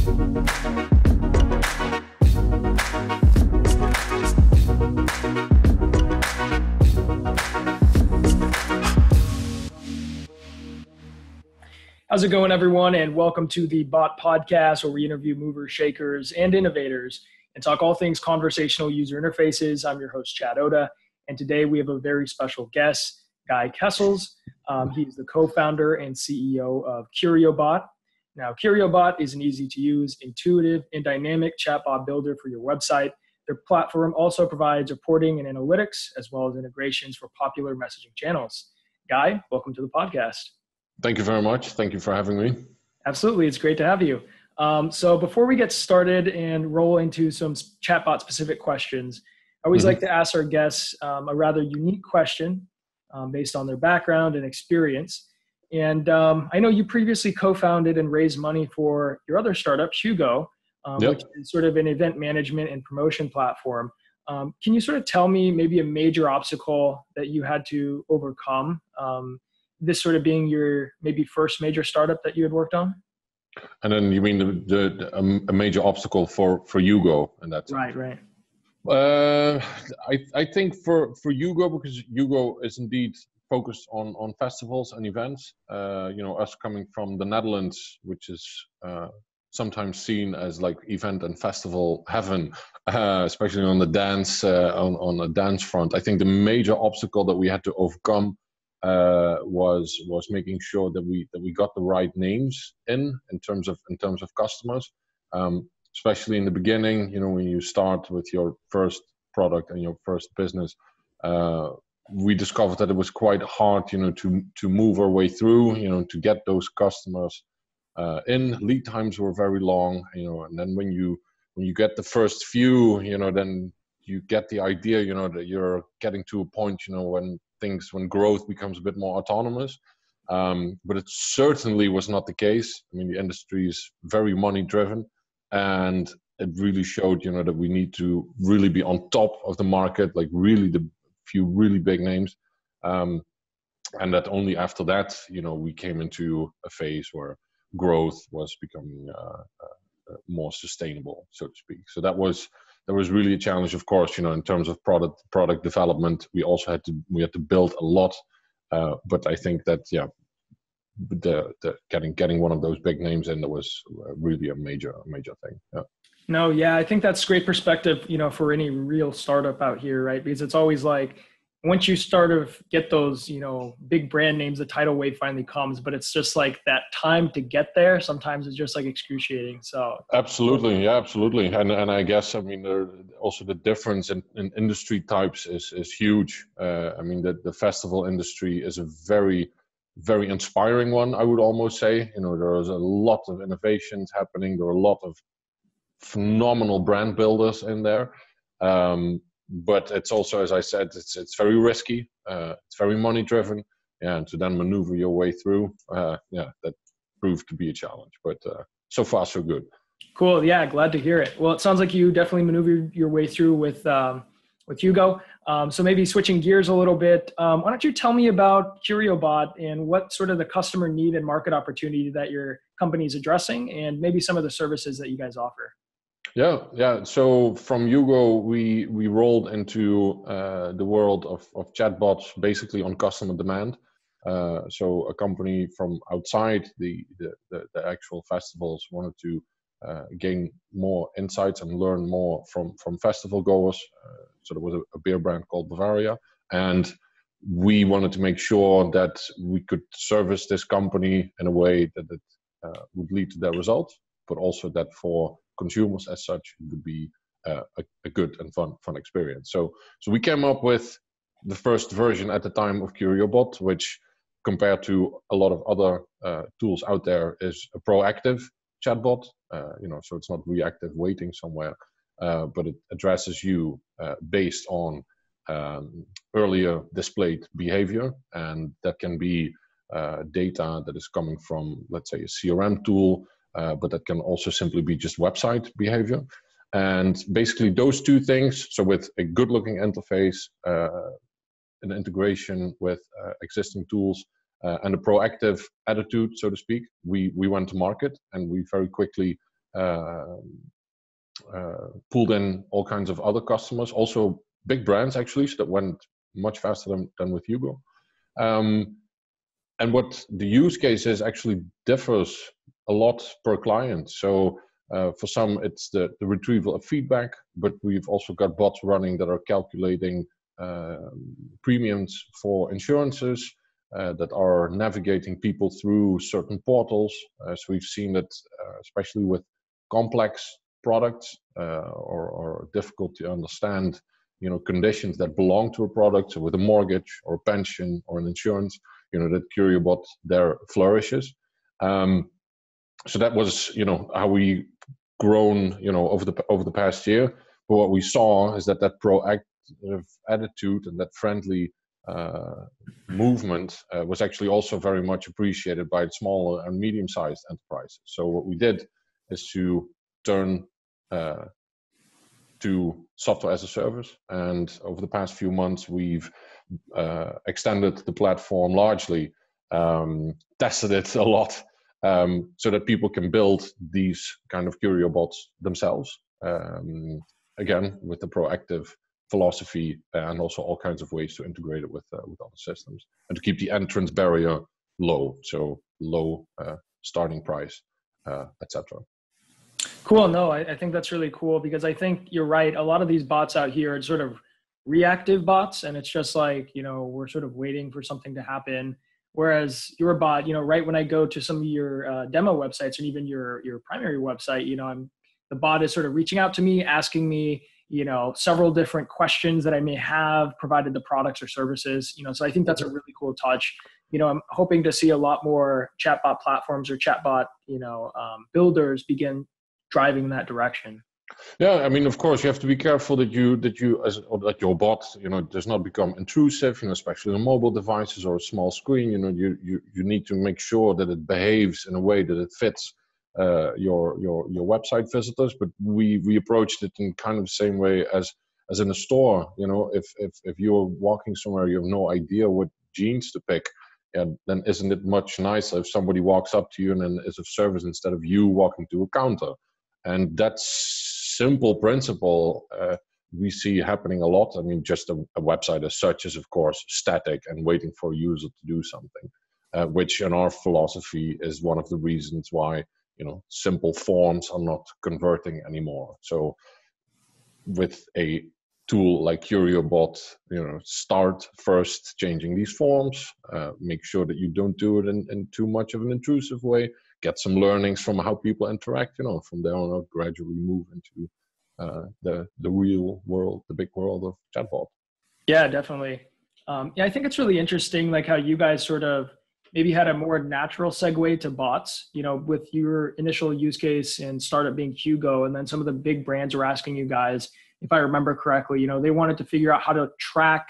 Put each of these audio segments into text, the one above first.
How's it going, everyone? And welcome to the Bot Podcast, where we interview movers, shakers, and innovators and talk all things conversational user interfaces. I'm your host, Chad Oda. And today we have a very special guest, Guy Kessels. Um, he's the co founder and CEO of Quriobot. Now, Quriobot is an easy to use, intuitive, and dynamic chatbot builder for your website. Their platform also provides reporting and analytics, as well as integrations for popular messaging channels. Guy, welcome to the podcast. Thank you very much. Thank you for having me. Absolutely. It's great to have you. Um, so before we get started and roll into some chatbot specific questions, I always mm-hmm. like to ask our guests um, a rather unique question um, based on their background and experience. And um, I know you previously co-founded and raised money for your other startup, Hugo, um, yep. which is sort of an event management and promotion platform. Um, can you sort of tell me maybe a major obstacle that you had to overcome this sort of being your maybe first major startup that you had worked on? And then you mean the, the um, a major obstacle for for Hugo and that right, right. Uh, I I think for for Hugo because Hugo is indeed focused on on festivals and events. Uh, you know, us coming from the Netherlands, which is uh, sometimes seen as like event and festival heaven, uh, especially on the dance uh, on on the dance front. I think the major obstacle that we had to overcome uh, was was making sure that we that we got the right names in in terms of in terms of customers, um, especially in the beginning. You know, when you start with your first product and your first business, uh, we discovered that it was quite hard. You know, to to move our way through. You know, to get those customers uh, in. Lead times were very long. You know, and then when you when you get the first few, you know, then you get the idea. You know, that you're getting to a point. You know, when things when growth becomes a bit more autonomous. Um, but it certainly was not the case. I mean, the industry is very money driven, and it really showed, you know, that we need to really be on top of the market, like really the few really big names. Um, and that only after that, you know, we came into a phase where growth was becoming uh, uh, more sustainable, so to speak. So that was that was really a challenge, of course, you know, in terms of product product development. We also had to we had to build a lot, uh, but I think that yeah, the, the getting getting one of those big names in that was really a major major thing. Yeah. No, yeah, I think that's great perspective, you know, for any real startup out here, right? Because it's always like once you start of get those you know big brand names the tidal wave finally comes but it's just like that time to get there sometimes it's just like excruciating so. Absolutely yeah absolutely and and i guess i mean there, also the difference in, in industry types is is huge. Uh, i mean the, the festival industry is a very very inspiring one i would almost say. You know there's a lot of innovations happening there are a lot of phenomenal brand builders in there um, but it's also, as I said, it's it's very risky. Uh, it's very money driven, yeah, and to then maneuver your way through, uh, yeah, that proved to be a challenge. But uh, so far, so good. Cool. Yeah, glad to hear it. Well, it sounds like you definitely maneuvered your way through with um, with Hugo. Um, so maybe switching gears a little bit, um, why don't you tell me about Quriobot and what sort of the customer need and market opportunity that your company is addressing, and maybe some of the services that you guys offer. Yeah, yeah. So from Hugo, we we rolled into uh, the world of of chatbots, basically on customer demand. Uh, so a company from outside the the, the, the actual festivals wanted to uh, gain more insights and learn more from from festival goers. Uh, so there was a, a, beer brand called Bavaria, and we wanted to make sure that we could service this company in a way that it uh, would lead to their results, but also that for consumers as such would be uh, a, a, good and fun fun experience. So so we came up with the first version at the time of Quriobot which compared to a lot of other uh, tools out there is a proactive chatbot. Uh, you know so it's not reactive waiting somewhere uh, but it addresses you uh, based on um, earlier displayed behavior. And that can be uh, data that is coming from let's say a crm tool uh, but that can also simply be just website behavior. And basically, those two things so, with a good looking interface, uh, an integration with uh, existing tools, uh, and a proactive attitude, so to speak, we, we went to market and we very quickly uh, pulled in all kinds of other customers, also big brands actually, so that went much faster than, than with Hugo. Um, and what the use case is actually differs a lot per client. So uh, for some, it's the, the retrieval of feedback, but we've also got bots running that are calculating uh, premiums for insurances uh, that are navigating people through certain portals. Uh, so we've seen that, uh, especially with complex products uh, or, or, difficult to understand, you know, conditions that belong to a product, so with a mortgage or a pension or an insurance, you know, that Quriobot there flourishes. Um, so that was, you know, how we grown, you know, over the over the past year. But what we saw is that that proactive attitude and that friendly uh, movement uh, was actually also very much appreciated by smaller and medium-sized enterprises. So what we did is to turn uh, to software as a service, and over the past few months, we've uh, extended the platform largely, um, tested it a lot, um, so that people can build these kind of Quriobots themselves. Um, again, with the proactive philosophy and also all kinds of ways to integrate it with uh, with other systems and to keep the entrance barrier low, so low uh, starting price, uh, etc. Cool. No, I, I, think that's really cool because I think you're right. A lot of these bots out here are sort of reactive bots, and it's just like you know we're sort of waiting for something to happen. Whereas your bot, you know, right when I go to some of your uh, demo websites and even your your primary website, you know, I'm the bot is sort of reaching out to me, asking me, you know several different questions that i may have provided the products or services you know so i think that's a really cool touch. You know i'm hoping to see a lot more chatbot platforms or chatbot you know um, builders begin driving in that direction yeah i mean of course you have to be careful that you that you as that your bot you know does not become intrusive you know especially on mobile devices or a small screen you know you you, you need to make sure that it behaves in a way that it fits uh, your your your website visitors, but we we approached it in kind of the same way as as in a store. You know, if if if you're walking somewhere, you have no idea what jeans to pick, and then isn't it much nicer if somebody walks up to you and then is of service instead of you walking to a counter? And that simple principle uh, we see happening a lot. I mean, just a, a, website as such is of course static and waiting for a user to do something, uh, which in our philosophy is one of the reasons why you know simple forms are not converting anymore so with a tool like Quriobot, you know, start first changing these forms, uh, make sure that you don't do it in, in too much of an intrusive way, get some learnings from how people interact, you know, from there on out, gradually move into uh, the, the real world, the big world of chatbot. Yeah, definitely. Um, yeah, I think it's really interesting, like how you guys sort of maybe had a more natural segue to bots you know with your initial use case and startup being hugo and then some of the big brands were asking you guys if i remember correctly you know they wanted to figure out how to track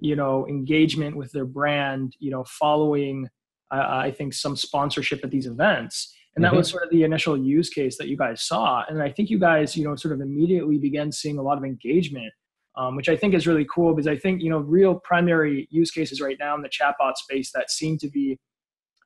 you know engagement with their brand you know following uh, i think some sponsorship at these events and that mm-hmm. was sort of the initial use case that you guys saw and i think you guys you know sort of immediately began seeing a lot of engagement um, which I think is really cool because I think you know real primary use cases right now in the chatbot space that seem to be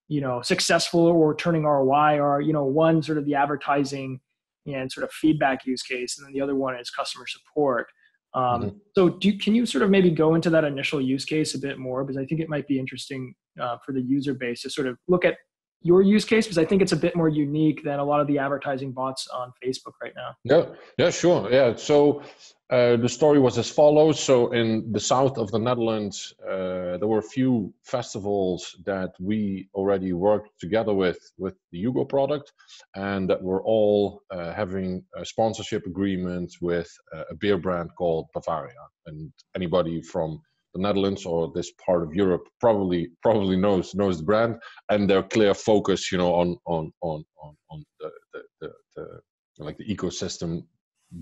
you know successful or turning ROI are you know one sort of the advertising and sort of feedback use case, and then the other one is customer support. Um, mm-hmm. So, do can you sort of maybe go into that initial use case a bit more because I think it might be interesting uh, for the user base to sort of look at your use case because I think it's a bit more unique than a lot of the advertising bots on Facebook right now. Yeah, yeah, sure, yeah. So uh, the story was as follows. So in the south of the Netherlands, uh, there were a few festivals that we already worked together with with the Hugo product, and that were all uh, having a sponsorship agreement with uh, a beer brand called Bavaria. And anybody from the Netherlands or this part of Europe probably probably knows knows the brand and their clear focus, you know, on on on on, on the, the, the, the like the ecosystem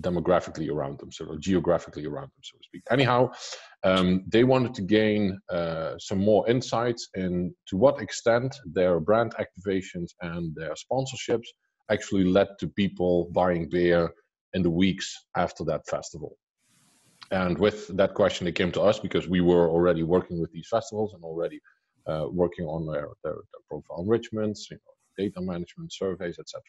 demographically around them, sort of geographically around them, so to speak. Anyhow, um, they wanted to gain uh, some more insights in to what extent their brand activations and their sponsorships actually led to people buying beer in the weeks after that festival. And with that question, they came to us because we were already working with these festivals and already uh, working on their, their, their, profile enrichments, you know, data management, surveys, etc.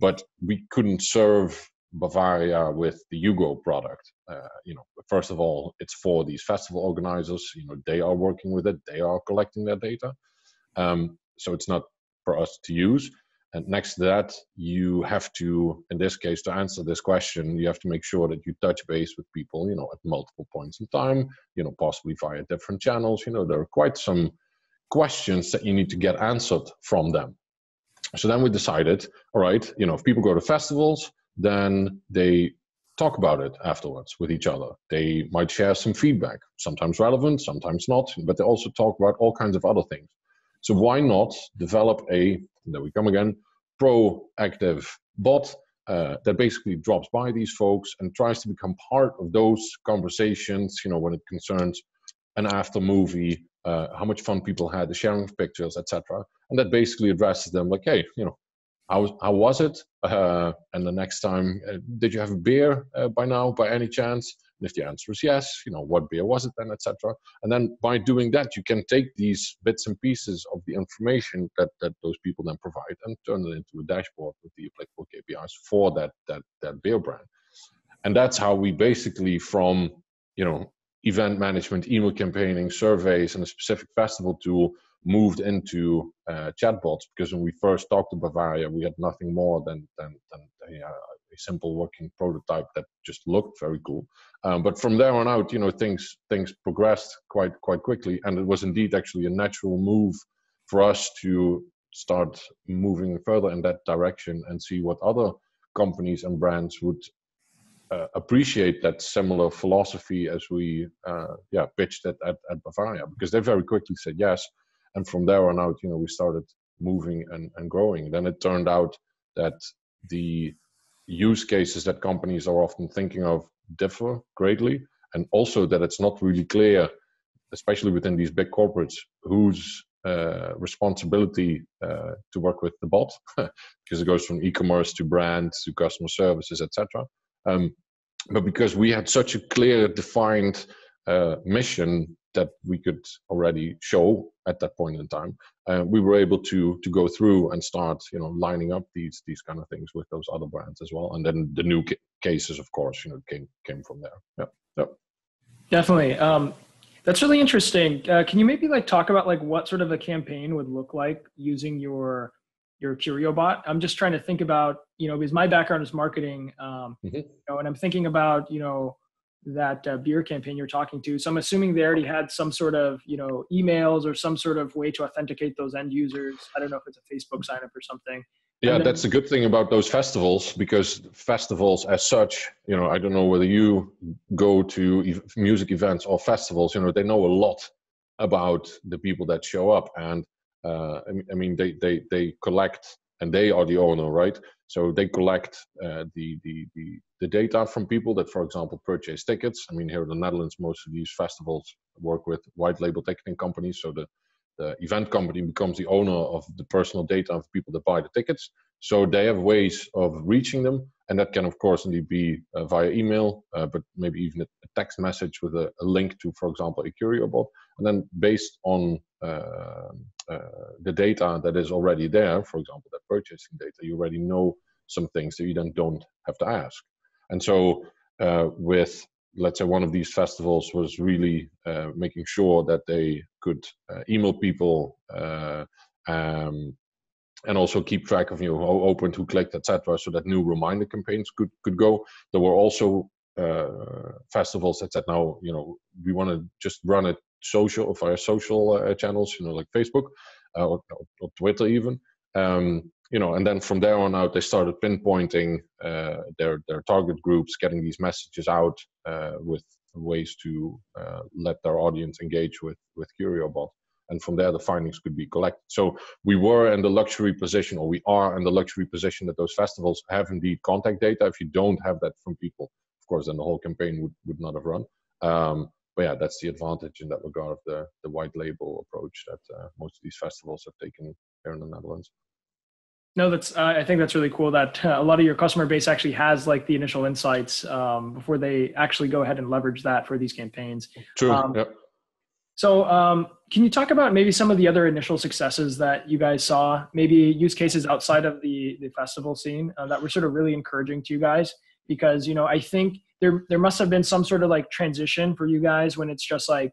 but we couldn't serve Bavaria with the Hugo product. Uh, you know, first of all, it's for these festival organizers. You know, they are working with it, they are collecting their data. Um, so it's not for us to use. And next to that, you have to, in this case, to answer this question, you have to make sure that you touch base with people, you know, at multiple points in time, you know, possibly via different channels. You know, there are quite some questions that you need to get answered from them. So then we decided, all right, you know, if people go to festivals, then they talk about it afterwards with each other. They might share some feedback, sometimes relevant, sometimes not, but they also talk about all kinds of other things. So why not develop a, there we come again, proactive bot uh, that basically drops by these folks and tries to become part of those conversations, you know, when it concerns an after movie, uh, how much fun people had, the sharing of pictures, etc. And that basically addresses them like, hey, you know, how, how was it? Uh, and the next time, uh, did you have a beer uh, by now, by any chance? And if the answer is yes, you know, what beer was it then, etc. And then by doing that, you can take these bits and pieces of the information that, that those people then provide and turn it into a dashboard with the applicable KPIs for that, that, that beer brand. And that's how we basically from, you know, event management, email campaigning, surveys, and a specific festival tool moved into uh, chatbots because when we first talked to Bavaria, we had nothing more than than, than a, a, simple working prototype that just looked very cool. Um, but from there on out, you know, things things progressed quite quite quickly, and it was indeed actually a natural move for us to start moving further in that direction and see what other companies and brands would uh, appreciate that similar philosophy as we uh, yeah pitched it at, at Bavaria. Because they very quickly said yes and from there on out you know we started moving and, and growing. Then it turned out that the use cases that companies are often thinking of differ greatly and also that it's not really clear especially within these big corporates whose uh, responsibility uh, to work with the bot because it goes from e-commerce to brand to customer services etc um, but because we had such a clear defined uh, mission that we could already show at that point in time. Uh, we were able to to go through and start, you know, lining up these these kind of things with those other brands as well. And then the new ca- cases, of course, you know, came came from there. Yeah, yeah. Definitely. Um, that's really interesting. Uh, can you maybe like talk about like what sort of a campaign would look like using your your Quriobot? I'm just trying to think about, you know, because my background is marketing, um, mm-hmm. you know, and I'm thinking about, you know, that uh, beer campaign you're talking to. So I'm assuming they already had some sort of, you know, emails or some sort of way to authenticate those end users. I don't know if it's a Facebook sign up or something. Yeah, then, that's a good thing about those festivals because festivals as such, you know, I don't know whether you go to e- music events or festivals, you know, they know a lot about the people that show up and uh, I mean, they, they, they collect and they are the owner, right? So they collect uh, the, the, the, the data from people that, for example, purchase tickets. I mean, here in the Netherlands, most of these festivals work with white label ticketing companies. So the, the event company becomes the owner of the personal data of people that buy the tickets. So they have ways of reaching them, and that can, of course, indeed be uh, via email, uh, but maybe even a, text message with a, a, link to, for example, a Quriobot. And then based on the data that is already there, for example, that purchasing data, you already know some things that you then don't have to ask. And so uh, with let's say one of these festivals was really uh, making sure that they could uh, email people uh, um, and also keep track of you know who opened, who clicked, etc., so that new reminder campaigns could could go. There were also uh, festivals that said, now you know we want to just run it social via social uh, channels, you know, like Facebook uh, or, or, Twitter even. Um, you know, and then from there on out, they started pinpointing uh, their their target groups, getting these messages out uh, with ways to uh, let their audience engage with with Quriobot and from there the findings could be collected. So we were in the luxury position, or we are in the luxury position that those festivals have indeed contact data. If you don't have that from people, course, then the whole campaign would, would not have run. Um, but yeah, that's the advantage in that regard of the, the white label approach that uh, most of these festivals have taken here in the Netherlands. No, that's. Uh, I think that's really cool. That uh, a lot of your customer base actually has like the initial insights um, before they actually go ahead and leverage that for these campaigns. True. Um, yep. So, um, can you talk about maybe some of the other initial successes that you guys saw, maybe use cases outside of the the festival scene uh, that were sort of really encouraging to you guys? Because you know, I think there there must have been some sort of like transition for you guys when it's just like,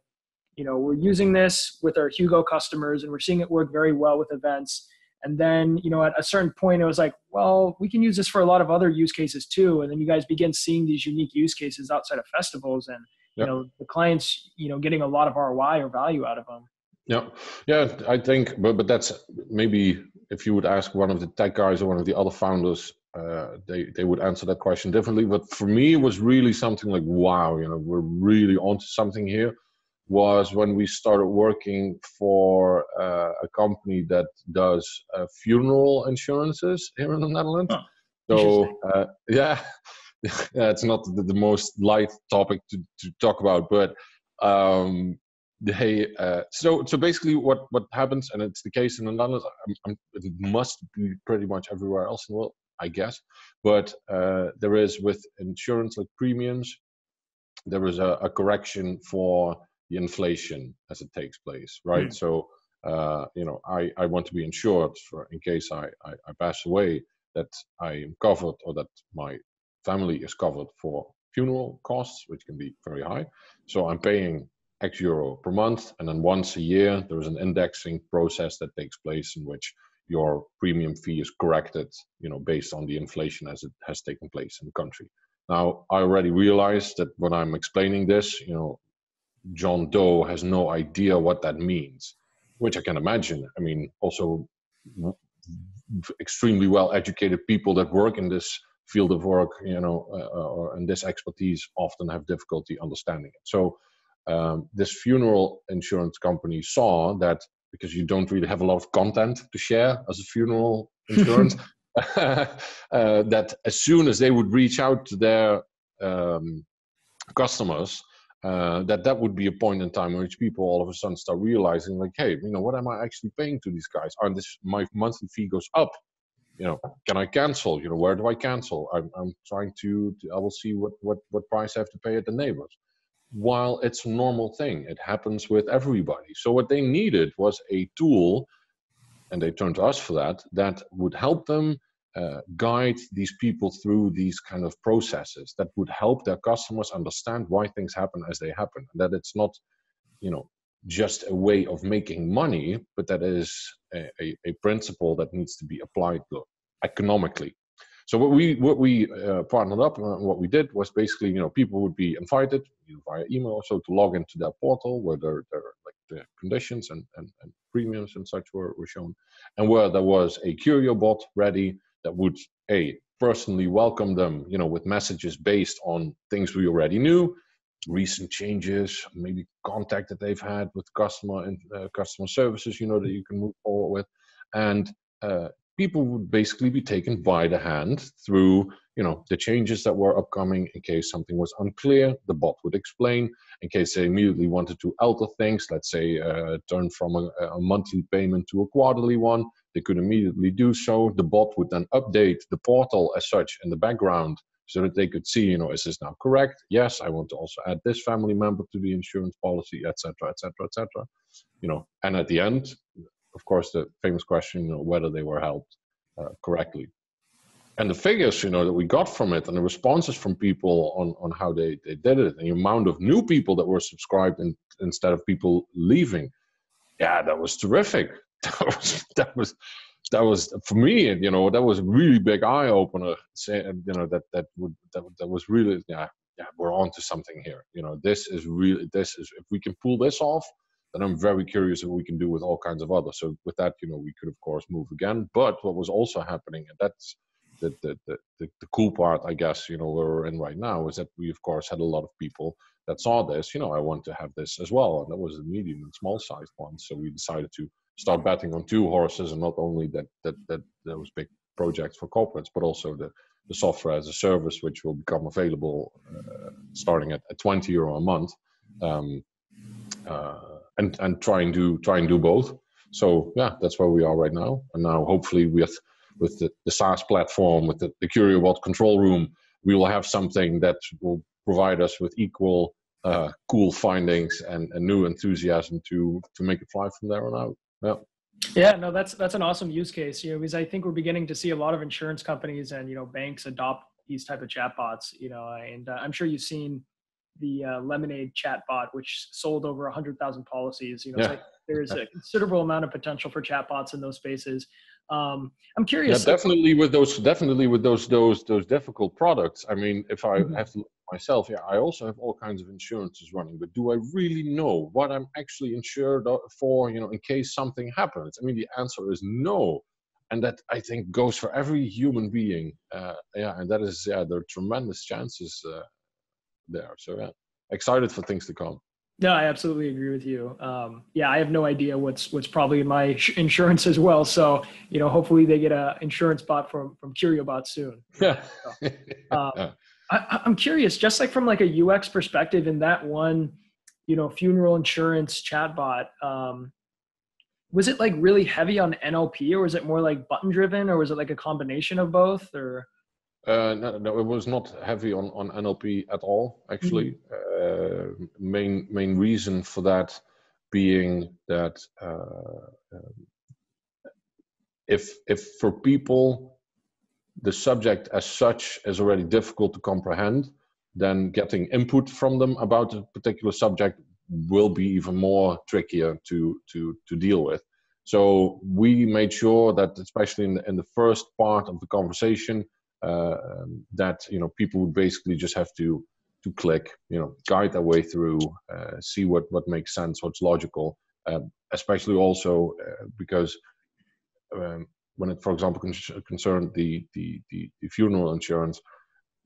you know, we're using this with our Hugo customers and we're seeing it work very well with events. And then, you know, at a certain point, it was like, well, we can use this for a lot of other use cases too. And then you guys begin seeing these unique use cases outside of festivals and you know the clients you know getting a lot of ROI or value out of them. Yeah, yeah, I think, but but that's maybe if you would ask one of the tech guys or one of the other founders, uh, they they would answer that question differently. But for me, it was really something like, wow, you know, we're really onto something here. Was when we started working for uh, a company that does uh, funeral insurances here in the Netherlands. Oh, so uh, yeah, yeah, it's not the, the, most light topic to, to talk about, but um, they uh, so so basically what what happens, and it's the case in the Netherlands. I'm, I'm, it must be pretty much everywhere else in the world, I guess. But uh, there is with insurance like premiums, there is a, a, correction for the inflation as it takes place, right? Mm. So uh, you know, I I want to be insured for in case I, I I pass away that I am covered or that my family is covered for funeral costs, which can be very high. So I'm paying X euro per month, and then once a year there is an indexing process that takes place in which your premium fee is corrected, you know, based on the inflation as it has taken place in the country. Now, I already realized that when I'm explaining this, you know, John Doe has no idea what that means, which I can imagine. I mean, also extremely well educated people that work in this field of work, you know, uh, uh, or, and this expertise often have difficulty understanding it. So um, this funeral insurance company saw that because you don't really have a lot of content to share as a funeral insurance, uh, that as soon as they would reach out to their um, customers, uh, that that would be a point in time in which people all of a sudden start realizing, like, hey, you know, what am I actually paying to these guys? And this my monthly fee goes up you know, can I cancel? You know, where do I cancel? I'm, I'm trying to, to, I will see what, what, what price I have to pay at the neighbors. While it's a normal thing, it happens with everybody. So what they needed was a tool, and they turned to us for that, that would help them uh, guide these people through these kind of processes that would help their customers understand why things happen as they happen. That it's not, you know, just a way of making money, but that is a, a, a principle that needs to be applied economically. So what we what we uh, partnered up and what we did was basically you know people would be invited via email so to log into their portal where their, their like the conditions and, and, and premiums and such were, were shown, and where there was a Quriobot ready that would a personally welcome them you know with messages based on things we already knew recent changes, maybe contact that they've had with customer and uh, customer services, you know, that you can move forward with, and uh, people would basically be taken by the hand through, you know, the changes that were upcoming. In case something was unclear, the bot would explain. In case they immediately wanted to alter things, let's say uh, turn from a, a monthly payment to a quarterly one, they could immediately do so. The bot would then update the portal as such in the background so that they could see, you know, is this now correct? Yes, I want to also add this family member to the insurance policy, etc., etc., etc. You know, and at the end, of course, the famous question, you know, whether they were helped uh, correctly. And the figures, you know, that we got from it, and the responses from people on on how they they did it, and the amount of new people that were subscribed in, instead of people leaving, yeah, that was terrific. That was that was that was for me you know that was a really big eye opener you know that that would that, that was really yeah yeah we're on to something here you know this is really this is if we can pull this off then i'm very curious what we can do with all kinds of others so with that you know we could of course move again. But what was also happening and that's the the, the, the, the cool part i guess you know we're in right now is that we of course had a lot of people that saw this you know i want to have this as well. And that was a medium and small sized one. So we decided to start betting on two horses and not only that that that those big projects for corporates but also the the software as a service which will become available uh, starting at, at 20 euro a month. Um, uh, and and try and do try and do both so yeah that's where we are right now and now hopefully with with the, the SaaS platform with the, the Quriobot control room we will have something that will provide us with equal uh, cool findings and, and new enthusiasm to to make it fly from there on out. Yeah. Yeah, no, that's that's an awesome use case. You know, because I think we're beginning to see a lot of insurance companies and you know banks adopt these type of chatbots. You know, and uh, I'm sure you've seen the uh, Lemonade chatbot, which sold over hundred thousand policies. You know, yeah. like there's a considerable amount of potential for chatbots in those spaces. Um, I'm curious. Yeah, definitely with those, definitely with those those those difficult products. I mean, if I mm-hmm. have to look myself, yeah, I also have all kinds of insurances running, but do I really know what I'm actually insured for? You know, in case something happens. I mean, the answer is no, and that I think goes for every human being. Uh, yeah, and that is yeah, there are tremendous chances uh, there. So yeah, excited for things to come. No, I absolutely agree with you. Um, yeah, I have no idea what's what's probably in my insurance as well. So you know, hopefully they get a insurance bot from from Quriobot soon. Yeah. So, um, I, I'm curious, just like from like a UX perspective, in that one, you know, funeral insurance chatbot, um, was it like really heavy on NLP, or was it more like button driven, or was it like a combination of both, or? Uh, no, no, it was not heavy on, on NLP at all. Actually, mm-hmm. uh, main main reason for that being that uh, um, if if for people the subject as such is already difficult to comprehend, then getting input from them about a particular subject will be even more trickier to to to deal with. So we made sure that, especially in the, in the first part of the conversation, uh, um, that you know people would basically just have to to click, you know, guide their way through, uh, see what what makes sense, what's logical, um, especially also uh, because um, when it, for example, con- concerned the, the, the the funeral insurance,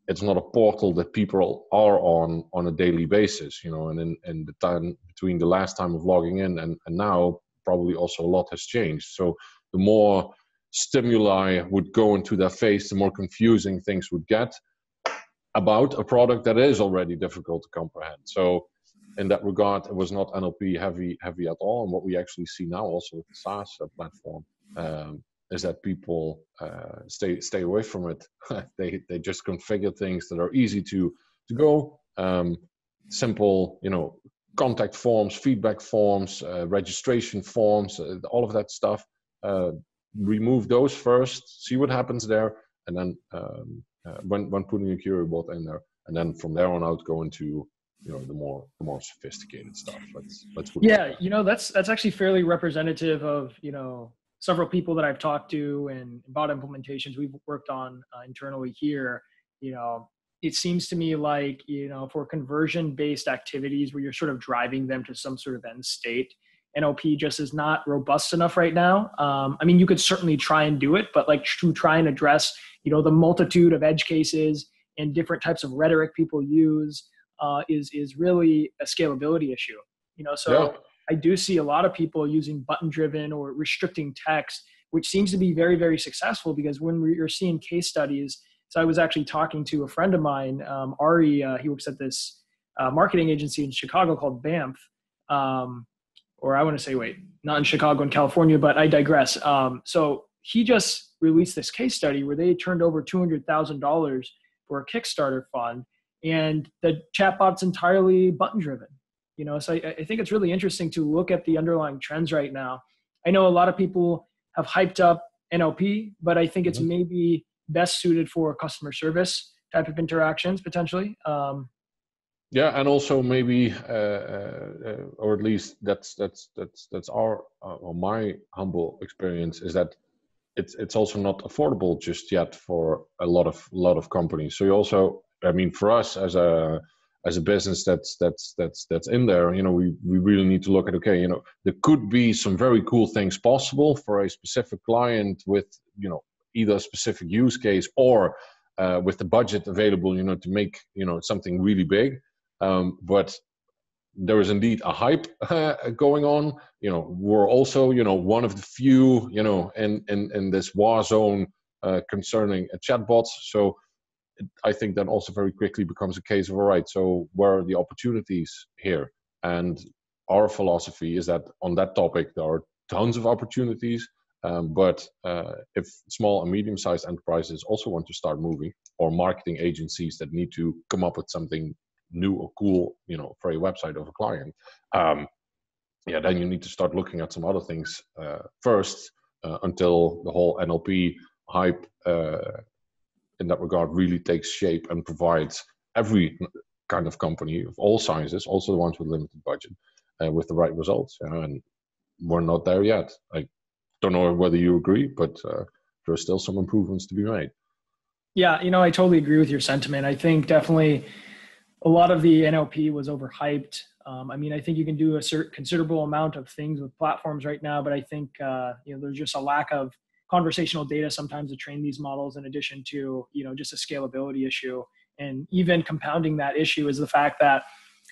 it's not a portal that people are on on a daily basis, you know, and in, in the time between the last time of logging in and, and now, probably also a lot has changed. So the more stimuli would go into their face, the more confusing things would get about a product that is already difficult to comprehend. So in that regard, it was not NLP heavy heavy at all. And what we actually see now also with the SaaS platform um, is that people uh, stay stay away from it. they they just configure things that are easy to to go. Um, simple, you know, contact forms, feedback forms, uh, registration forms, uh, all of that stuff. Remove those first, see what happens there, and then um, uh, when when putting a Quriobot in there, and then from there on out go into you know the more the more sophisticated stuff. Let's let's. Yeah, you know that's that's actually fairly representative of you know several people that I've talked to and bot implementations we've worked on uh, internally here. You know, it seems to me like you know for conversion based activities where you're sort of driving them to some sort of end state NLP just is not robust enough right now. Um, I mean, you could certainly try and do it, but like to try and address, you know, the multitude of edge cases and different types of rhetoric people use uh, is is really a scalability issue. You know, so yeah. I do see a lot of people using button driven or restricting text, which seems to be very very successful because when we are seeing case studies. So I was actually talking to a friend of mine, um, Ari. Uh, he works at this uh, marketing agency in Chicago called BAMF. Um, or I want to say, wait, not in Chicago and California, but I digress. Um, so he just released this case study where they turned over $200,000 for a Kickstarter fund, and the chatbot's entirely button driven. You know, so I, I think it's really interesting to look at the underlying trends right now. I know a lot of people have hyped up NLP, but I think it's mm-hmm. maybe best suited for customer service type of interactions potentially. Um, yeah and also maybe uh, uh, or at least that's that's that's that's our uh, or my humble experience is that it's it's also not affordable just yet for a lot of lot of companies. So you also i mean for us as a as a business that's that's that's that's in there you know we we really need to look at okay you know there could be some very cool things possible for a specific client with you know either a specific use case or uh, with the budget available you know to make you know something really big um, but there is indeed a hype uh, going on. You know, we're also, you know, one of the few, you know, in in, in this war zone uh, concerning chatbots. So I think that also very quickly becomes a case of all right. So where are the opportunities here? And our philosophy is that on that topic there are tons of opportunities. Um, but uh, if small and medium-sized enterprises also want to start moving, or marketing agencies that need to come up with something new or cool, you know, for a website of a client, um, yeah, then you need to start looking at some other things uh, first uh, until the whole NLP hype uh, in that regard really takes shape and provides every kind of company of all sizes, also the ones with limited budget, uh, with the right results. You know, and we're not there yet. I don't know whether you agree, but uh, there are still some improvements to be made. Yeah, you know, I totally agree with your sentiment. I think definitely a lot of the NLP was overhyped. Um, I mean, I think you can do a cert- considerable amount of things with platforms right now, but I think uh, you know there's just a lack of conversational data sometimes to train these models. In addition to you know just a scalability issue, and even compounding that issue is the fact that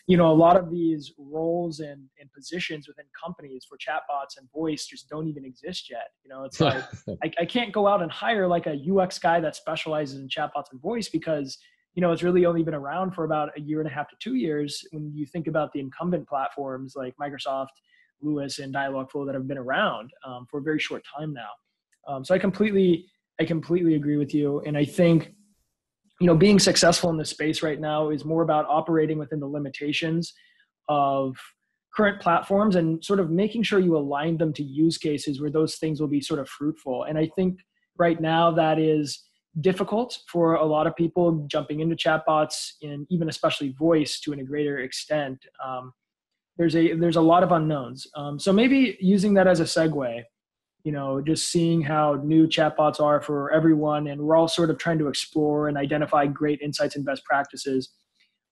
you know, a lot of these roles and, and positions within companies for chatbots and voice just don't even exist yet. You know, it's like I, I can't go out and hire like a UX guy that specializes in chatbots and voice because you know it's really only been around for about a year and a half to two years. When you think about the incumbent platforms like Microsoft, LUIS, and Dialogflow that have been around um, for a very short time now. Um, so I completely, I completely agree with you, and I think you know being successful in this space right now is more about operating within the limitations of current platforms and sort of making sure you align them to use cases where those things will be sort of fruitful and i think right now that is difficult for a lot of people jumping into chatbots and even especially voice to a greater extent. Um, there's a there's a lot of unknowns. Um, so maybe using that as a segue you know just seeing how new chatbots are for everyone and we're all sort of trying to explore and identify great insights and best practices.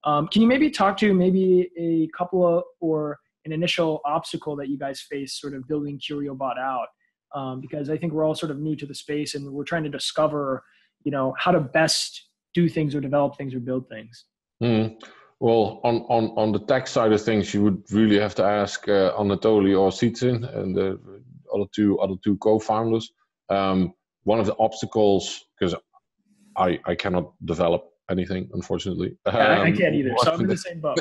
Um, can you maybe talk to maybe a couple of or an initial obstacle that you guys face sort of building Quriobot out? Um, because i think we're all sort of new to the space and we're trying to discover you know how to best do things or develop things or build things mm. Well, on, on, on the tech side of things, you would really have to ask uh, Anatoly or Sitzin, and the other two other two co-founders. Um, one of the obstacles, because I I cannot develop anything, unfortunately. Yeah, um, I can't either. So I'm in the same boat.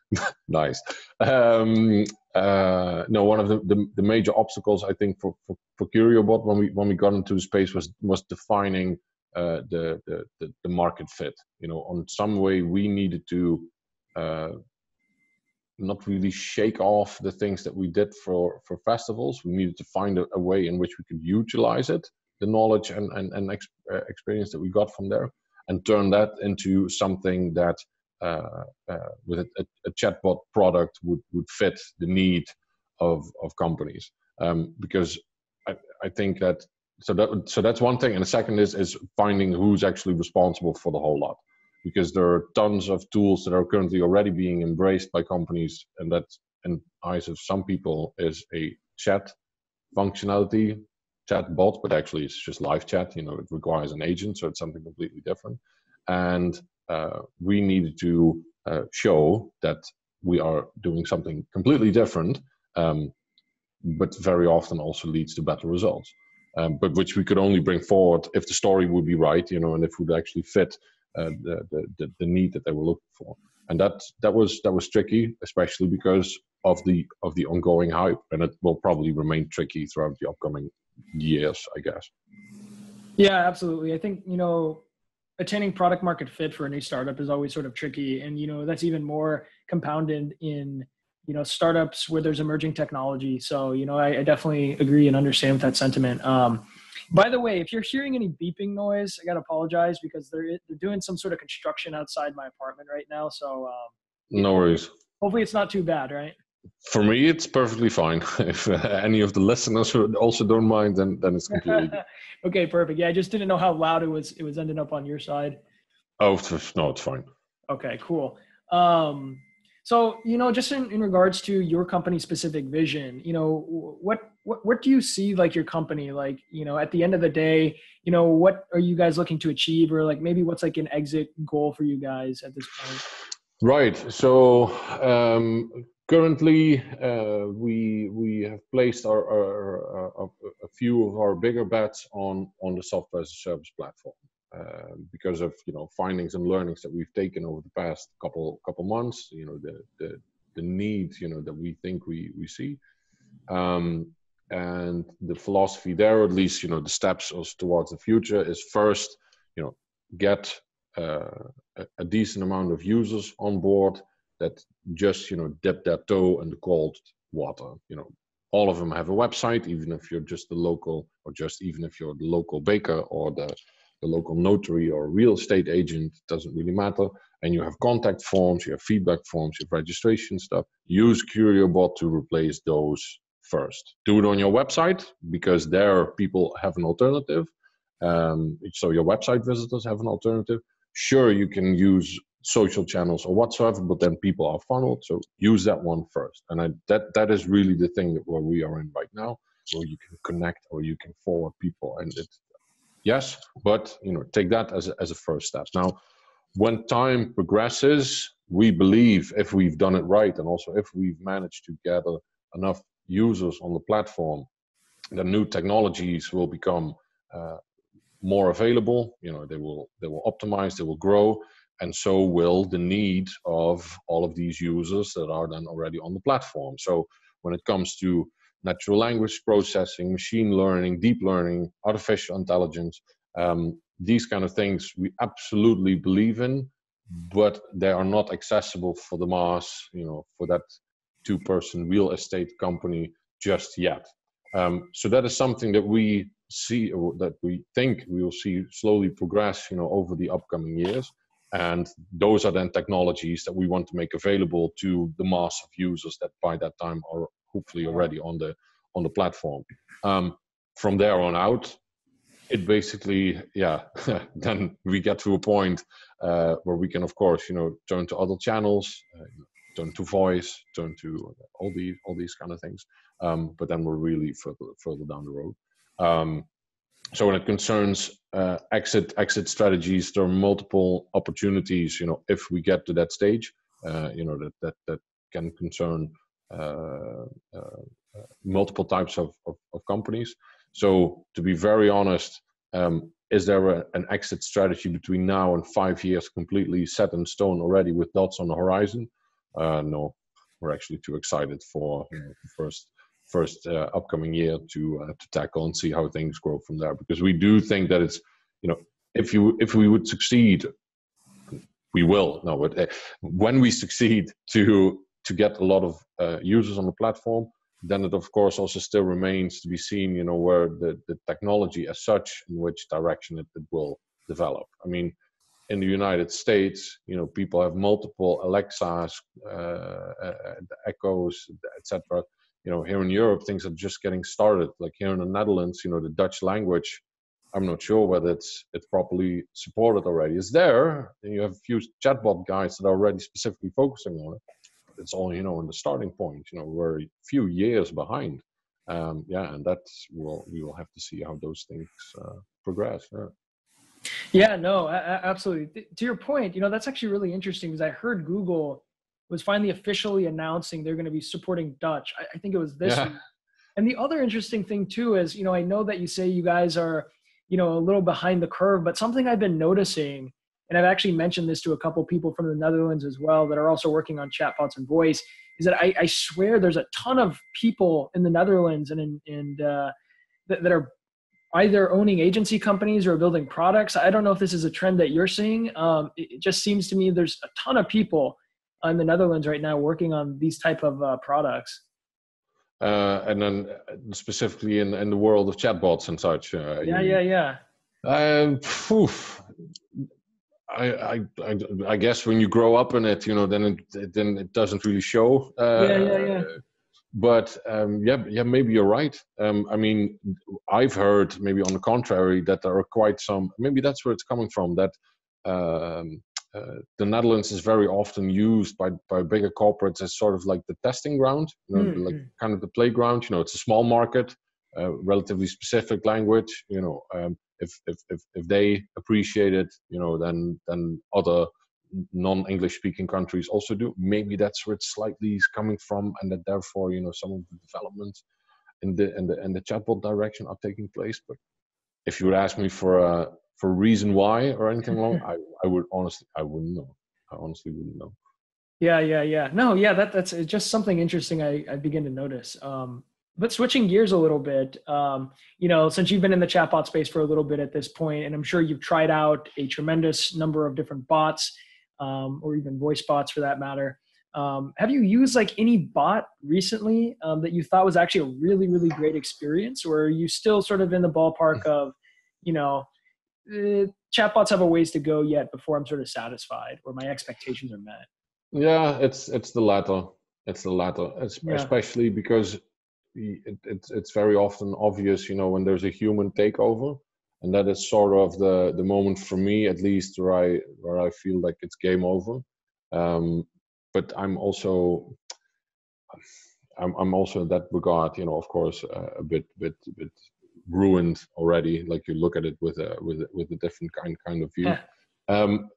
nice. Um, uh, no, one of the, the, the, major obstacles I think for, for, for Quriobot when we when we got into the space was was defining uh, the, the, the market fit. You know, on some way we needed to uh, not really shake off the things that we did for for festivals. We needed to find a, a way in which we could utilize it, the knowledge and and, and ex, uh, experience that we got from there, and turn that into something that uh, uh, with a, a, a, chatbot product would would fit the need of of companies. Um, because I, I think that so that so that's one thing, and the second is is finding who's actually responsible for the whole lot. Because there are tons of tools that are currently already being embraced by companies and that in eyes of some people is a chat functionality chat bot but actually it's just live chat you know it requires an agent so it's something completely different. And uh, we needed to uh, show that we are doing something completely different um, but very often also leads to better results um, but which we could only bring forward if the story would be right you know and if would actually fit uh, the, the, the need that they were looking for. And that that was that was tricky, especially because of the of the ongoing hype, and it will probably remain tricky throughout the upcoming years, I guess. Yeah, absolutely. I think you know attaining product market fit for a new startup is always sort of tricky, and you know that's even more compounded in you know startups where there's emerging technology. So you know I, I definitely agree and understand with that sentiment. Um, by the way, if you're hearing any beeping noise, I gotta apologize because they're they're doing some sort of construction outside my apartment right now. So um, no worries. Hopefully, it's not too bad, right? For me, it's perfectly fine. if uh, any of the listeners also don't mind, then then it's completely okay. Perfect. Yeah, I just didn't know how loud it was. It was ending up on your side. Oh no, it's fine. Okay, cool. Um, so, you know, just in, in regards to your company specific vision, you know, what, what, what do you see like your company, like, you know, at the end of the day, you know, what are you guys looking to achieve or like maybe what's like an exit goal for you guys at this point? Right. So, um, currently uh, we we have placed our, our, our, a few of our bigger bets on on the software as a service platform um, because of you know findings and learnings that we've taken over the past couple couple months. You know the the the need you know that we think we we see. Um, and the philosophy there, or at least you know the steps towards the future, is first you know get uh, a, a decent amount of users on board that just you know dip their toe in the cold water. You know, all of them have a website, even if you're just the local, or just even if you're the local baker or the the local notary or real estate agent doesn't really matter. And you have contact forms, you have feedback forms, you have registration stuff. Use Quriobot to replace those first. Do it on your website because there people have an alternative. Um, so your website visitors have an alternative. Sure, you can use social channels or whatsoever, but then people are funneled. So use that one first. And I, that that is really the thing that where we are in right now, where you can connect or you can forward people, and it, yes, but you know take that as a, as a first step. Now, when time progresses, we believe if we've done it right, and also if we've managed to gather enough users on the platform, the new technologies will become uh, more available. You know, they will they will optimize, they will grow, and so will the need of all of these users that are then already on the platform. So when it comes to natural language processing, machine learning, deep learning, artificial intelligence, um, these kind of things we absolutely believe in, but they are not accessible for the mass, you know, for that two-person real estate company just yet. Um, so that is something that we see, or that we think we will see slowly progress, you know, over the upcoming years and those are then technologies that we want to make available to the mass of users that by that time are hopefully already on the on the platform um, from there on out it basically yeah then we get to a point uh, where we can of course you know turn to other channels uh, turn to voice turn to all these all these kind of things um, but then we're really further further down the road um, so when it concerns uh, exit exit strategies, there are multiple opportunities. You know, if we get to that stage, uh, you know that that that can concern multiple types of, of, of companies. So to be very honest, um, is there a, an exit strategy between now and five years completely set in stone already with dots on the horizon? Uh, no, we're actually too excited for you know, the first first uh, upcoming year to uh, to tackle and see how things grow from there. Because we do think that it's you know if you if we would succeed, we will. No, but uh, when we succeed to to get a lot of uh, users on the platform, then it of course also still remains to be seen. You know where the the technology as such in which direction it, it will develop. I mean in the United States, you know, people have multiple Alexas, uh, uh, Echoes, etc you know here in europe things are just getting started. Like here in the netherlands you know the dutch language i'm not sure whether it's it's properly supported already. It's there. And you have a few chatbot guys that are already specifically focusing on it it's all you know in the starting point you know we're a few years behind um, yeah and that's well we will have to see how those things uh, progress yeah. yeah no absolutely to your point you know that's actually really interesting because i heard google was finally officially announcing they're going to be supporting Dutch. I, I think it was this yeah. week. And the other interesting thing too is, you know, I know that you say you guys are, you know, a little behind the curve, but something I've been noticing, and I've actually mentioned this to a couple people from the Netherlands as well that are also working on chatbots and voice, is that I, I swear there's a ton of people in the Netherlands and in, and uh, that, that are either owning agency companies or building products. I don't know if this is a trend that you're seeing. Um, it just seems to me there's a ton of people in the Netherlands right now working on these type of uh, products. Uh, and then uh, specifically in, in the world of chatbots and such. Uh, yeah, you, yeah, yeah. Um, I, I, I, guess when you grow up in it, you know, then it then it doesn't really show. Uh, yeah, yeah, yeah. But um, yeah, yeah, maybe you're right. Um, I mean, I've heard maybe on the contrary that there are quite some. Maybe that's where it's coming from. That um, uh, the Netherlands is very often used by, by bigger corporates as sort of like the testing ground, you know, mm-hmm. like kind of the playground. You know, it's a small market, uh, relatively specific language. You know, um, if, if if if they appreciate it, you know, then then other non-English speaking countries also do. Maybe that's where it slightly is coming from, and that therefore, you know, some of the developments in the in the in the chatbot direction are taking place. But if you would ask me for a for a reason why or anything along I, I would honestly i wouldn't know i honestly wouldn't know yeah yeah yeah no yeah that that's just something interesting i i begin to notice um but switching gears a little bit, um, you know, since you've been in the chatbot space for a little bit at this point, and I'm sure you've tried out a tremendous number of different bots, um, or even voice bots for that matter. Um, have you used like any bot recently um, that you thought was actually a really, really great experience, or are you still sort of in the ballpark of, you know, uh, chatbots have a ways to go yet before I'm sort of satisfied or my expectations are met? Yeah, it's it's the latter. It's the latter, especially yeah. because it, it's it's very often obvious, you know, when there's a human takeover, and that is sort of the the moment for me, at least, where I where I feel like it's game over. Um, but I'm also I'm, I'm also in that regard, you know, of course, uh, a bit bit bit ruined already. Like you look at it with a with a, with a different kind kind of view. Yeah. Um,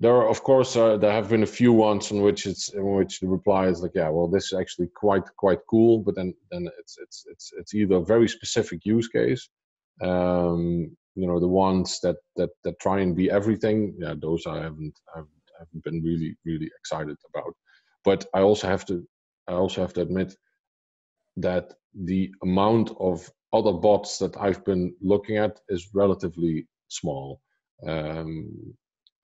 there are of course uh, there have been a few ones in which it's in which the reply is like yeah well this is actually quite quite cool but then then it's it's it's it's either a very specific use case um you know the ones that that that try and be everything. Yeah those i haven't i've haven't been really really excited about. But i also have to i also have to admit that the amount of other bots that i've been looking at is relatively small. Um,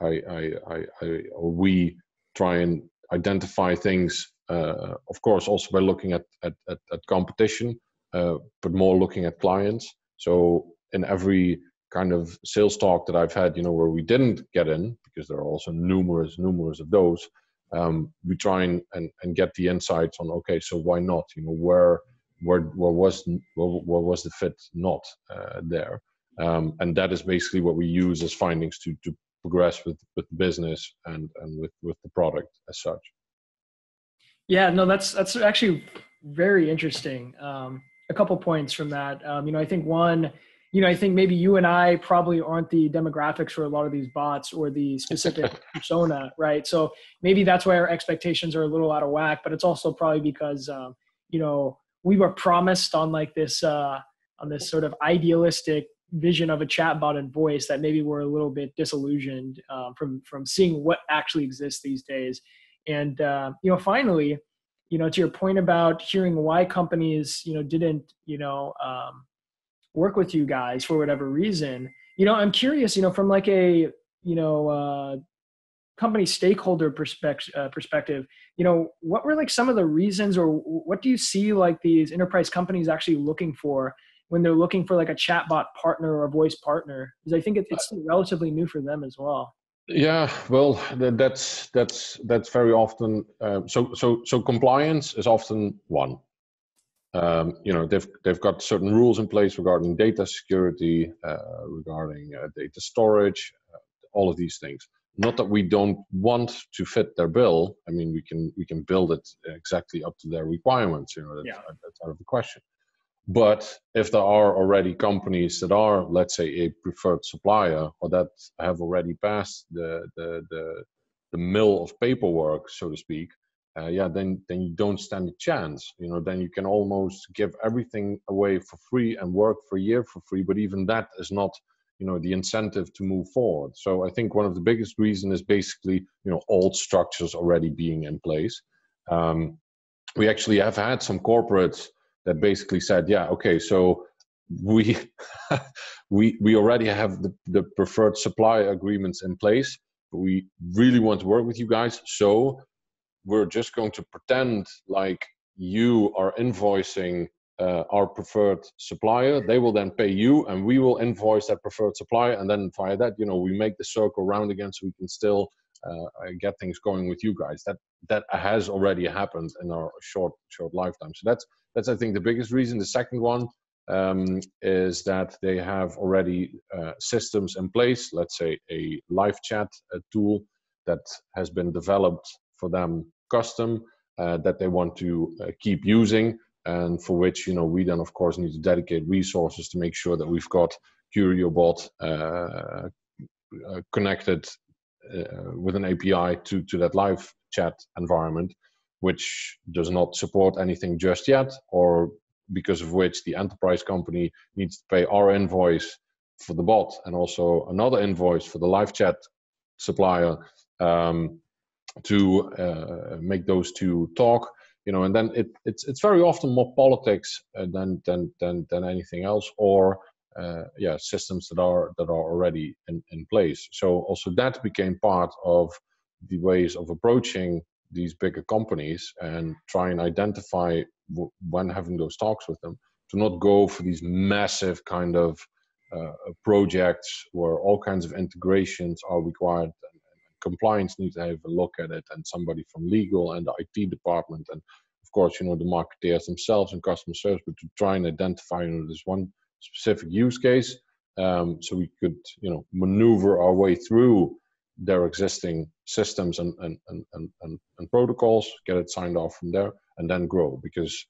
I, I, I, I we try and identify things, uh, of course, also by looking at at, at, at competition, uh, but more looking at clients. So in every kind of sales talk that I've had, you know, where we didn't get in, because there are also numerous, numerous of those, um, we try and, and, and get the insights on, okay, so why not? You know, where where where was where, where was the fit not uh, there? Um, and that is basically what we use as findings to to progress with with the business and and with with the product as such. Yeah no that's that's actually very interesting. Um, a couple points from that. Um, you know i think one you know i think maybe you and i probably aren't the demographics for a lot of these bots or the specific persona right? So maybe that's why our expectations are a little out of whack but it's also probably because um, you know we were promised on like this uh, on this sort of idealistic vision of a chatbot and voice that maybe we're a little bit disillusioned um, from from seeing what actually exists these days. And uh, you know, finally, you know, to your point about hearing why companies you know didn't you know um, work with you guys for whatever reason, you know, I'm curious, you know, from like a you know uh, company stakeholder perspective, uh, perspective, you know, what were like some of the reasons, or what do you see like these enterprise companies actually looking for when they're looking for like a chatbot partner or a voice partner because i think it, it's relatively new for them as well. Yeah well that's that's that's very often um, so so so compliance is often one. Um, you know they've they've got certain rules in place regarding data security uh, regarding uh, data storage uh, all of these things. Not that we don't want to fit their bill i mean we can we can build it exactly up to their requirements you know that's, yeah. that's out of the question but if there are already companies that are, let's say, a preferred supplier or that have already passed the the the, the mill of paperwork, so to speak, uh, yeah, then then you don't stand a chance. You know, then you can almost give everything away for free and work for a year for free. But even that is not, you know, the incentive to move forward. So I think one of the biggest reasons is basically, you know, old structures already being in place. Um, we actually have had some corporates that basically said, yeah, okay, so we we we already have the, the preferred supply agreements in place, but we really want to work with you guys. So we're just going to pretend like you are invoicing uh, our preferred supplier. They will then pay you, and we will invoice that preferred supplier. And then via that, you know, we make the circle round again, so we can still uh, get things going with you guys. That that has already happened in our short short lifetime. So that's that's, I think, the biggest reason. The second one um, is that they have already uh, systems in place, let's say a live chat a tool that has been developed for them custom uh, that they want to uh, keep using and for which you know we then of course need to dedicate resources to make sure that we've got Quriobot uh, uh, connected uh, with an API to to that live chat environment which does not support anything just yet, or because of which the enterprise company needs to pay our invoice for the bot and also another invoice for the live chat supplier um, to uh, make those two talk. you know, and then it, it's it's very often more politics uh, than than than than anything else, or uh, yeah, systems that are that are already in, in place. So also that became part of the ways of approaching these bigger companies and try and identify w- when having those talks with them to not go for these massive kind of uh, projects where all kinds of integrations are required and, compliance needs to have a look at it and somebody from legal and the IT department and of course you know the marketeers themselves and customer service but to try and identify you know this one specific use case um, so we could you know maneuver our way through their existing systems and, and, and, and, and, protocols, get it signed off from there, and then grow. Because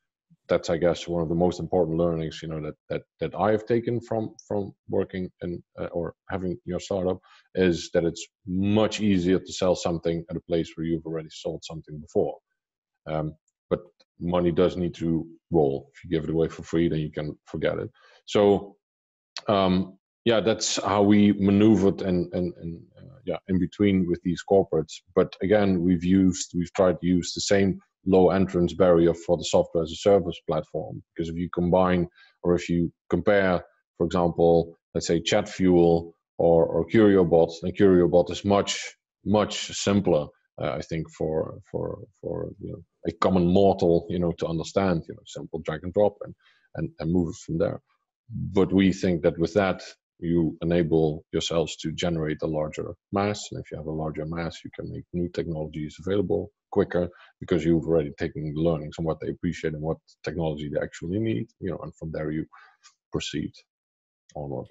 that's, I guess, one of the most important learnings, you know, that that that I have taken from from working in uh, or having your startup is that it's much easier to sell something at a place where you've already sold something before. Um, but money does need to roll. If you give it away for free, then you can forget it. So um, yeah, that's how we maneuvered and and, and uh, yeah, in between with these corporates. But again, we've used we've tried to use the same low entrance barrier for the software as a service platform because if you combine or if you compare, for example, let's say Chatfuel or or Quriobot, then Quriobot is much much simpler. Uh, I think for for for you know, a common mortal, you know, to understand, you know, simple drag and drop and and, and move it from there. But we think that with that, you enable yourselves to generate a larger mass. And if you have a larger mass, you can make new technologies available quicker because you've already taken the learnings on what they appreciate and what technology they actually need, you know, and from there you proceed onward.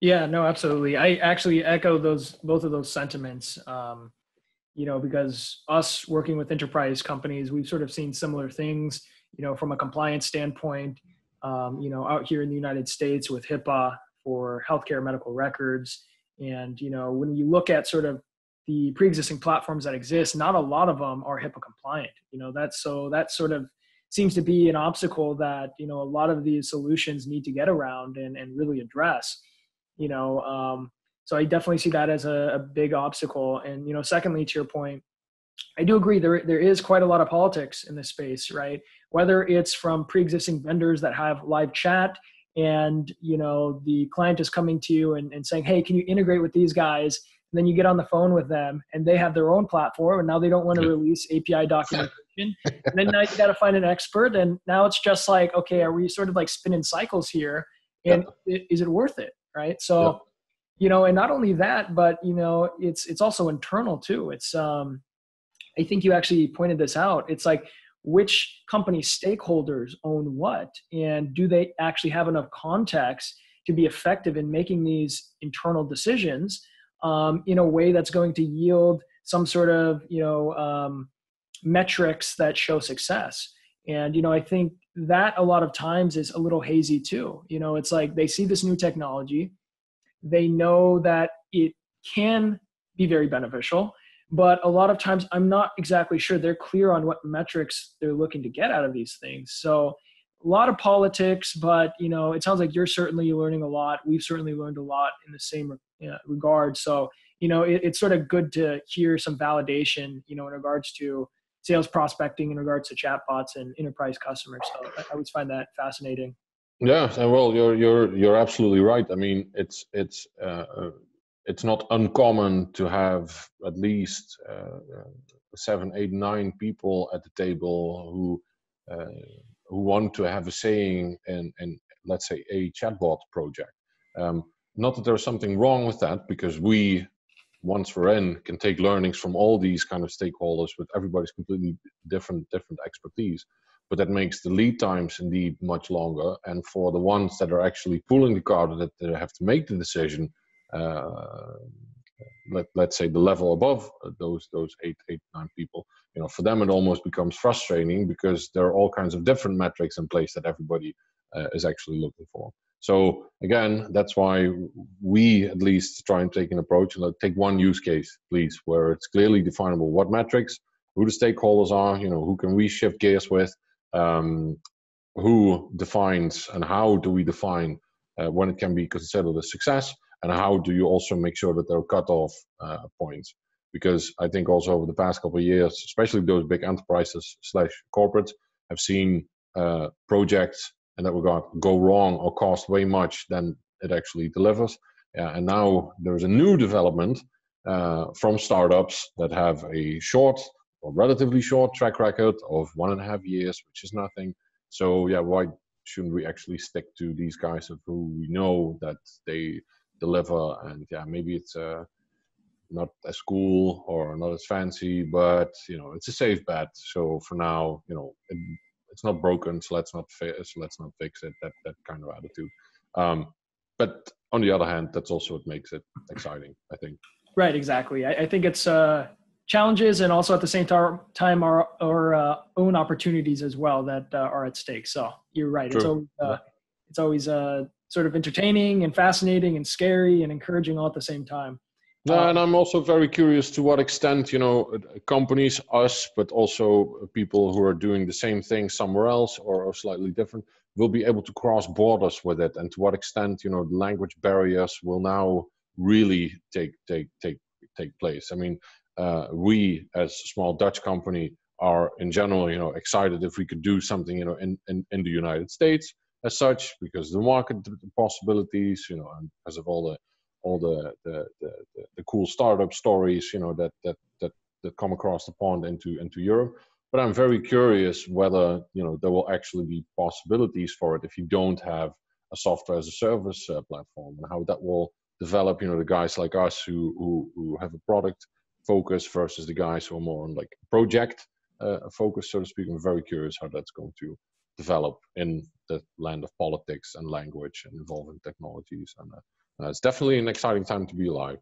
Yeah, no, absolutely. I actually echo those both of those sentiments. Um, you know, because us working with enterprise companies, we've sort of seen similar things. You know, from a compliance standpoint, um, you know, out here in the United States with HIPAA, for healthcare medical records. And, you know, when you look at sort of the pre-existing platforms that exist, not a lot of them are HIPAA compliant. You know, that's so that sort of seems to be an obstacle that, you know, a lot of these solutions need to get around and, and really address, you know, um, so I definitely see that as a, a big obstacle. And, you know, secondly, to your point, I do agree there there is quite a lot of politics in this space, right? Whether it's from pre-existing vendors that have live chat and you know the client is coming to you and, and saying hey can you integrate with these guys? And then you get on the phone with them and they have their own platform and now they don't want to release api documentation. And then now you got to find an expert and now it's just like okay are we sort of like spinning cycles here and is it worth it? Right? So you know and not only that but you know it's it's also internal too. It's um i think you actually pointed this out. It's like which company stakeholders own what and do they actually have enough context to be effective in making these internal decisions um, in a way that's going to yield some sort of you know um, metrics that show success? And you know i think that a lot of times is a little hazy too. You know it's like they see this new technology they know that it can be very beneficial but a lot of times i'm not exactly sure they're clear on what metrics they're looking to get out of these things. So a lot of politics but you know it sounds like you're certainly learning a lot. We've certainly learned a lot in the same regard. So you know it, it's sort of good to hear some validation you know in regards to sales prospecting in regards to chatbots and enterprise customers. So i, always find that fascinating. Yeah well you're you're you're absolutely right. I mean it's it's uh, uh it's not uncommon to have at least uh, uh, seven, eight, nine people at the table who uh, who want to have a saying in, in let's say a chatbot project. Um, not that there's something wrong with that, because we, once we're in, can take learnings from all these kind of stakeholders with everybody's completely different different expertise. But that makes the lead times indeed much longer. And for the ones that are actually pulling the card that they have to make the decision, let, let's say the level above those those eight eight nine people you know for them it almost becomes frustrating because there are all kinds of different metrics in place that everybody uh, is actually looking for. So again that's why we at least try and take an approach and take one use case please where it's clearly definable what metrics who the stakeholders are you know who can we shift gears with um, who defines and how do we define uh, when it can be considered a success and how do you also make sure that there are cutoff uh, points because I think also over the past couple of years, especially those big enterprises slash corporates, have seen uh, projects and that were going to go wrong or cost way much than it actually delivers. Yeah, and now there's a new development uh, from startups that have a short or relatively short track record of one and a half years, which is nothing. So yeah, why shouldn't we actually stick to these guys of who we know that they deliver? And yeah, maybe it's uh, not as cool or not as fancy, but you know, it's a safe bet. So for now, you know, it, it's not broken, so let's not fi- so let's not fix it. That that kind of attitude. Um, but on the other hand, that's also what makes it exciting. I think. Right. Exactly. I, I think it's uh, challenges and also at the same tar- time our our uh, own opportunities as well that uh, are at stake. So you're right. True. It's always uh, it's always uh, sort of entertaining and fascinating and scary and encouraging all at the same time. No, um, and I'm also very curious to what extent, you know, companies, us, but also people who are doing the same thing somewhere else or, or slightly different, will be able to cross borders with it, and to what extent, you know, the language barriers will now really take take take take place. I mean, uh, we as a small Dutch company are in general, you know, excited if we could do something, you know, in in, in the United States as such, because the market possibilities, you know, and because of all the all the the, the, the cool startup stories you know that that that that come across the pond into into Europe. But I'm very curious whether you know there will actually be possibilities for it if you don't have a software as a service uh, platform and how that will develop. You know, the guys like us who who, who have a product focus versus the guys who are more on like project uh, focus, so to speak. I'm very curious how that's going to develop in the land of politics and language and evolving technologies and uh, uh, it's definitely an exciting time to be alive.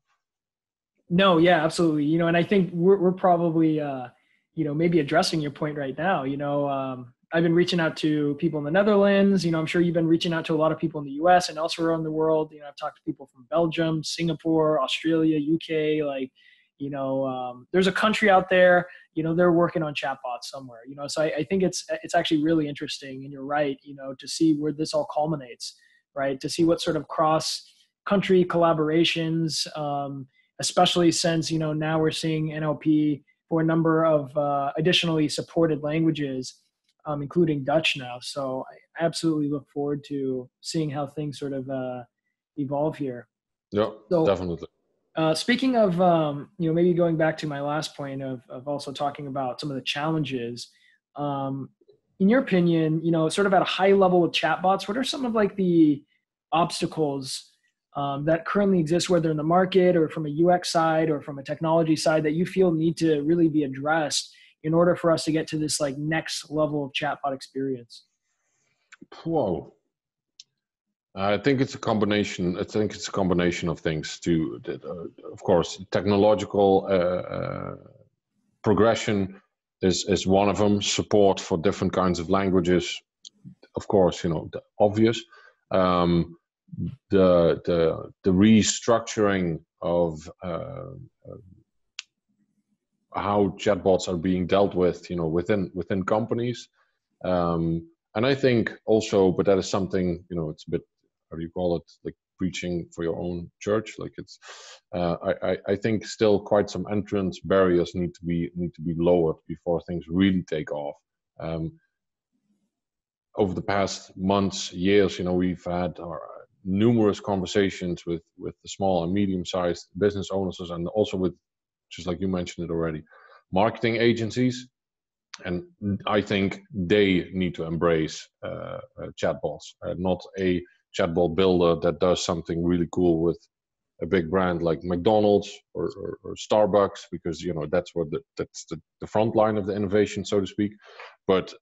No, yeah, absolutely. You know, and I think we're, we're probably, uh, you know, maybe addressing your point right now. You know, um, I've been reaching out to people in the Netherlands. You know, I'm sure you've been reaching out to a lot of people in the U.S. and elsewhere around the world. You know, I've talked to people from Belgium, Singapore, Australia, UK. Like, you know, um, there's a country out there. You know, they're working on chatbots somewhere. You know, so I, I think it's it's actually really interesting. And you're right. You know, to see where this all culminates. Right, to see what sort of cross country collaborations, um, especially since you know now we're seeing NLP for a number of uh, additionally supported languages, um, including Dutch now. So I absolutely look forward to seeing how things sort of uh, evolve here. Yeah, so, definitely. Uh, speaking of, um, you know, maybe going back to my last point of, of also talking about some of the challenges, um, in your opinion, you know, sort of at a high level with chatbots, what are some of like the obstacles um, that currently exist, whether in the market or from a UX side or from a technology side, that you feel need to really be addressed in order for us to get to this like next level of chatbot experience? Whoa. I think it's a combination. I think it's a combination of things. To, uh, of course, technological uh, uh, progression is is one of them. Support for different kinds of languages, of course, you know, obvious. Um, the the the restructuring of uh, how chatbots are being dealt with, you know, within within companies, um, and I think also, but that is something, you know, it's a bit how do you call it, like preaching for your own church. Like it's, uh, I I think still quite some entrance barriers need to be need to be lowered before things really take off. Um, over the past months, years, you know, we've had our numerous conversations with with the small and medium sized business owners and also with just like you mentioned it already marketing agencies and i think they need to embrace uh, uh, chatbots uh, not a chatbot builder that does something really cool with a big brand like mcdonald's or, or, or starbucks because you know that's what the, that's the, the front line of the innovation so to speak. But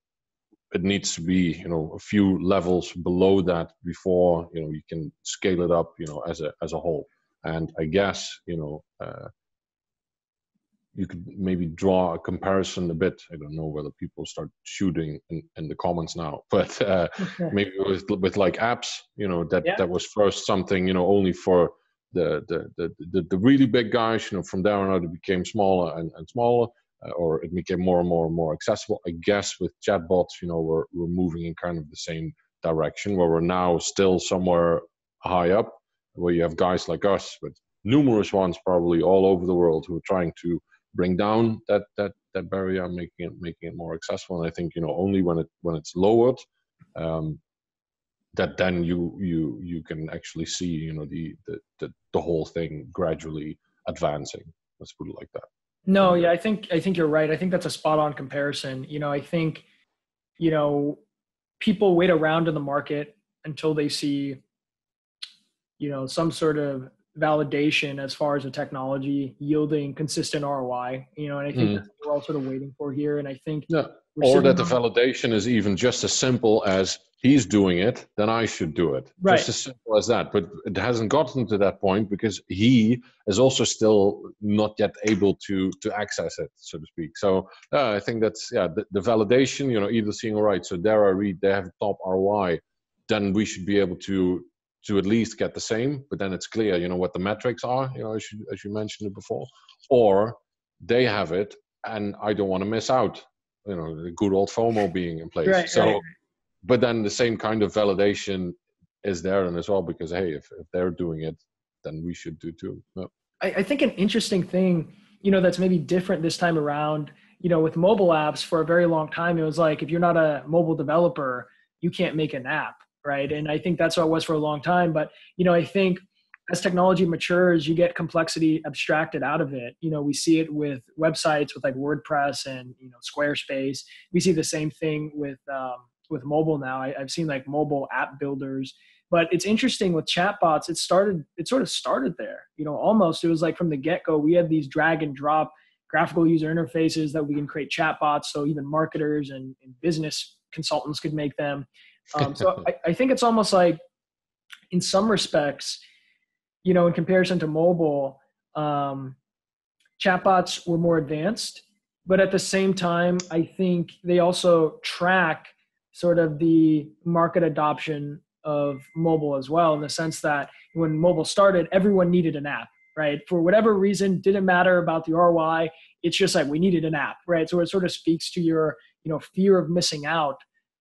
it needs to be you know a few levels below that before you know you can scale it up you know as a as a whole. And i guess you know uh, you could maybe draw a comparison a bit i don't know whether people start shooting in, in the comments now but uh, maybe with with like apps you know that yeah. that was first something you know only for the, the the the, the really big guys you know from there on out it became smaller and, and smaller uh, or it became more and more and more accessible. I guess with chatbots, you know, we're we're moving in kind of the same direction where we're now still somewhere high up, where you have guys like us with numerous ones probably all over the world who are trying to bring down that that that barrier, making it making it more accessible. And I think you know only when it when it's lowered, um, that then you you you can actually see you know the the the, the whole thing gradually advancing. Let's put it like that. No, yeah, I think I think you're right. I think that's a spot on comparison. You know, I think you know people wait around in the market until they see you know some sort of validation as far as the technology yielding consistent ROI. You know, and I think mm. that's what we're all sort of waiting for here. And I think yeah. or that the validation is even just as simple as he's doing it, then I should do it. Right. Just as simple as that. But it hasn't gotten to that point because he is also still not yet able to to access it, so to speak. So uh, I think that's yeah, the, the, validation. You know, either seeing all right. So there I read they have top ROI, then we should be able to to at least get the same. But then it's clear, you know, what the metrics are. You know, as you as you mentioned it before, or they have it and I don't want to miss out. You know, the good old FOMO being in place. Right, so. Right but then the same kind of validation is there and as well because hey if, if they're doing it then we should do too yeah. I, I think an interesting thing you know that's maybe different this time around you know with mobile apps for a very long time it was like if you're not a mobile developer you can't make an app right and i think that's how it was for a long time but you know i think as technology matures you get complexity abstracted out of it you know we see it with websites with like wordpress and you know squarespace we see the same thing with um, with mobile now. I, have seen like mobile app builders, but it's interesting with chatbots. It started, it sort of started there. You know, almost it was like from the get go. We had these drag and drop graphical user interfaces that we can create chatbots, so even marketers and, and business consultants could make them. Um, so I, I think it's almost like, in some respects, you know, in comparison to mobile, um, chatbots were more advanced but at the same time i think they also track sort of the market adoption of mobile as well in the sense that when mobile started everyone needed an app right for whatever reason didn't matter about the roi it's just like we needed an app right so it sort of speaks to your you know fear of missing out.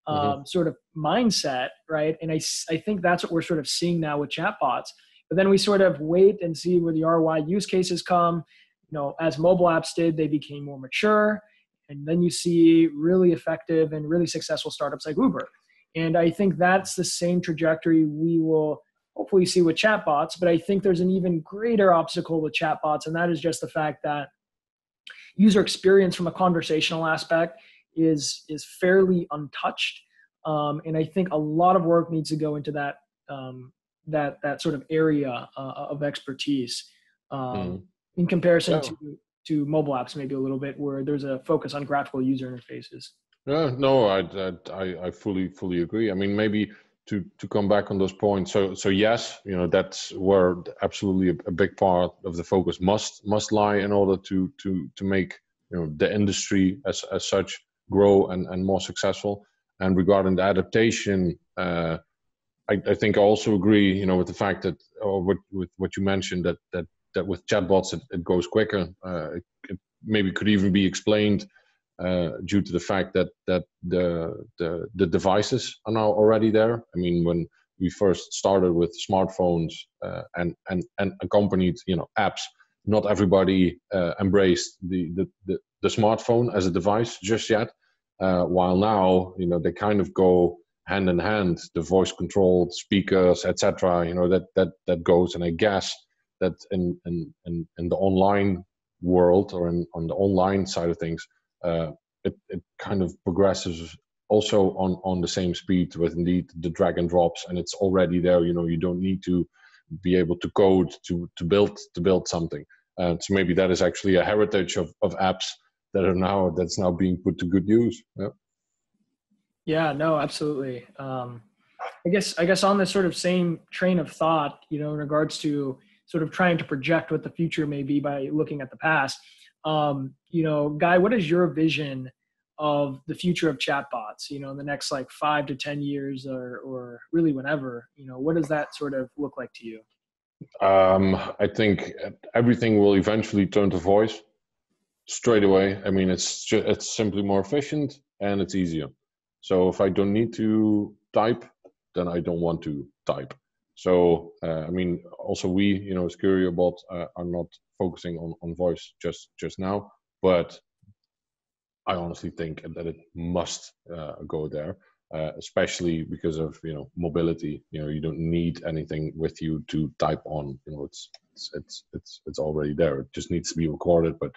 Um, mm-hmm. sort of mindset right and I, I think that's what we're sort of seeing now with chatbots but then we sort of wait and see where the roi use cases come you know as mobile apps did they became more mature and then you see really effective and really successful startups like Uber. And I think that's the same trajectory we will hopefully see with chatbots. But I think there's an even greater obstacle with chatbots, and that is just the fact that user experience from a conversational aspect is is fairly untouched. Um, and I think a lot of work needs to go into that um, that that sort of area uh, of expertise um, mm. in comparison oh. to to mobile apps maybe a little bit where there's a focus on graphical user interfaces yeah no i i i fully fully agree i mean maybe to to come back on those points so so yes you know that's where absolutely a, a big part of the focus must must lie in order to to to make you know the industry as as such grow and and more successful and regarding the adaptation uh I, I think I also agree, you know, with the fact that, or with, with what you mentioned, that that that with chatbots it, it goes quicker. Uh, it, it, maybe could even be explained uh, due to the fact that that the, the the devices are now already there. I mean, when we first started with smartphones uh, and and and accompanied you know apps, not everybody uh, embraced the, the, the the smartphone as a device just yet. Uh, while now, you know, they kind of go hand in hand. The voice controlled speakers, etc. You know that that that goes, and I guess that in in in, in the online world or in on the online side of things, uh, it it kind of progresses also on on the same speed with indeed the drag and drops, and it's already there. You know, you don't need to be able to code to to build to build something. Uh, so maybe that is actually a heritage of of apps that are now that's now being put to good use. Yeah. Yeah. No. Absolutely. Um, I guess I guess on this sort of same train of thought, you know, in regards to sort of trying to project what the future may be by looking at the past. Um, you know, Guy, what is your vision of the future of chatbots? You know, in the next like five to ten years, or or really whenever. You know, what does that sort of look like to you? Um, I think everything will eventually turn to voice straight away. I mean, it's it's simply more efficient and it's easier. So if I don't need to type, then I don't want to type. So uh, I mean, also we, you know, as Quriobot uh, are not focusing on on voice just just now, but I honestly think that it must uh, go there. Uh, especially because of you know mobility. You know, you don't need anything with you to type on. You know, it's it's it's it's, it's already there. It just needs to be recorded, but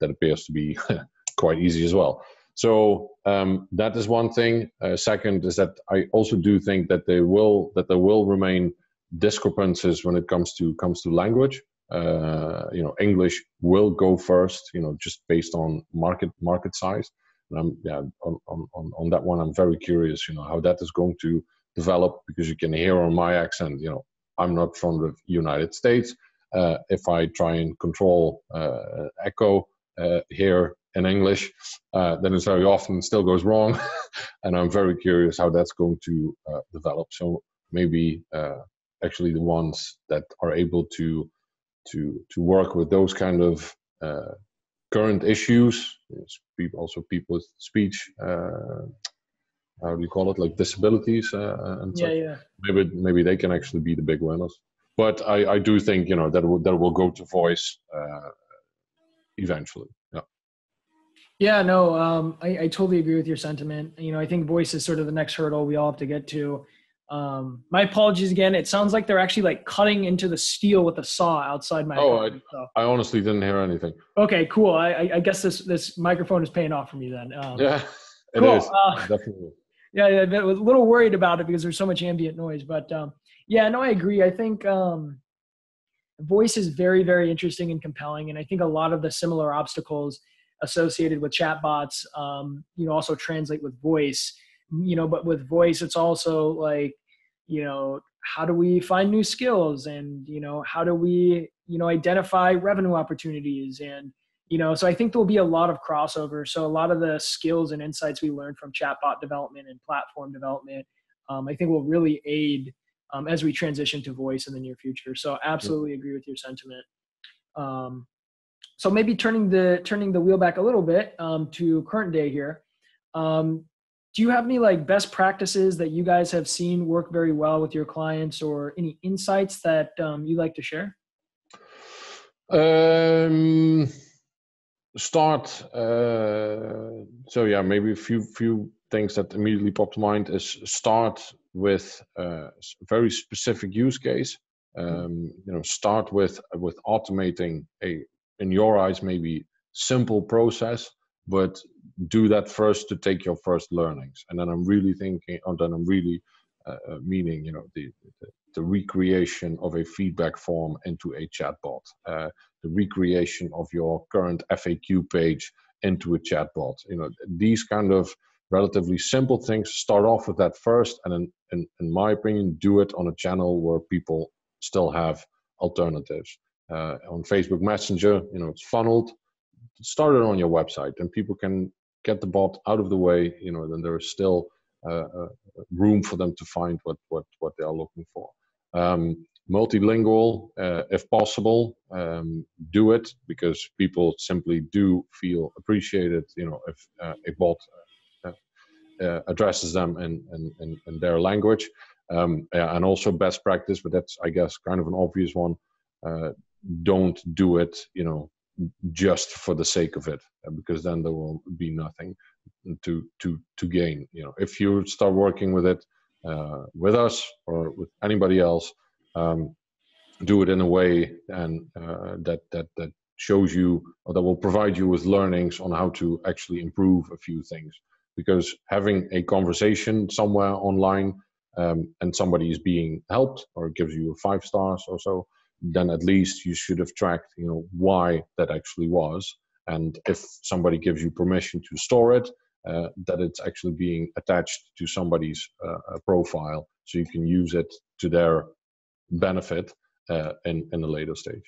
that appears to be quite easy as well. So um, that is one thing. Uh, second is that I also do think that they will that there will remain discrepancies when it comes to comes to language. Uh, you know, English will go first. You know, just based on market market size. And I'm yeah on, on on that one. I'm very curious. You know how that is going to develop because you can hear on my accent. You know, I'm not from the United States. Uh, if I try and control uh, echo uh, here in English, uh, then it very often still goes wrong. and I'm very curious how that's going to uh, develop. So maybe uh, actually the ones that are able to to to work with those kind of uh, current issues, also people with speech. Uh, how do you call it? Like disabilities and yeah, yeah. Maybe maybe they can actually be the big winners. But I, I do think you know that will, that will go to voice eventually. Yeah. Yeah, no, um, I, I, totally agree with your sentiment. You know, I think voice is sort of the next hurdle we all have to get to. Um, my apologies again. It sounds like they're actually like cutting into the steel with a saw outside my. Oh, I, so. I, honestly didn't hear anything. Okay, cool. I, I, guess this this microphone is paying off for me then. Um, yeah, it cool. is uh, definitely. Yeah, yeah, I was a little worried about it because there's so much ambient noise, but um, yeah, no, I agree. I think um, voice is very very interesting and compelling and i think a lot of the similar obstacles associated with chatbots um, you know also translate with voice. You know but with voice it's also like you know how do we find new skills? And you know how do we you know identify revenue opportunities? And you know so i think there'll be a lot of crossover. So a lot of the skills and insights we learned from chatbot development and platform development um, i think will really aid um, as we transition to voice in the near future. So absolutely agree with your sentiment. Um, so maybe turning the turning the wheel back a little bit um, to current day here. Um, do you have any like best practices that you guys have seen work very well with your clients, or any insights that um, you like to share? Um, start. Uh, so yeah, maybe a few few things that immediately pop to mind is start with a very specific use case. Um, you know, start with with automating a, in your eyes, maybe simple process, but do that first to take your first learnings. And then I'm really thinking, and then I'm really uh, uh, meaning, you know, the, the, the recreation of a feedback form into a chatbot, uh, the recreation of your current FAQ page into a chatbot. You know, these kind of relatively simple things. Start off with that first, and in, in, in my opinion, do it on a channel where people still have alternatives. Uh, on Facebook Messenger, you know, it's funneled. Start it on your website, and people can get the bot out of the way. You know, then there is still uh, uh, room for them to find what what what they are looking for. Um, multilingual, uh, if possible, um, do it because people simply do feel appreciated. You know, if uh, a bot uh, addresses them in, in, in, their language. Um, and also best practice, but that's I guess kind of an obvious one. Uh, don't do it, you know, just for the sake of it, uh, because then there will be nothing to to to gain. You know, if you start working with it uh, with us or with anybody else, um, do it in a way and uh, that that that shows you or that will provide you with learnings on how to actually improve a few things because having a conversation somewhere online um, and somebody is being helped or gives you five stars or so then at least you should have tracked you know why that actually was. And if somebody gives you permission to store it uh, that it's actually being attached to somebody's uh, uh profile. So you can use it to their benefit uh, in, in a later stage.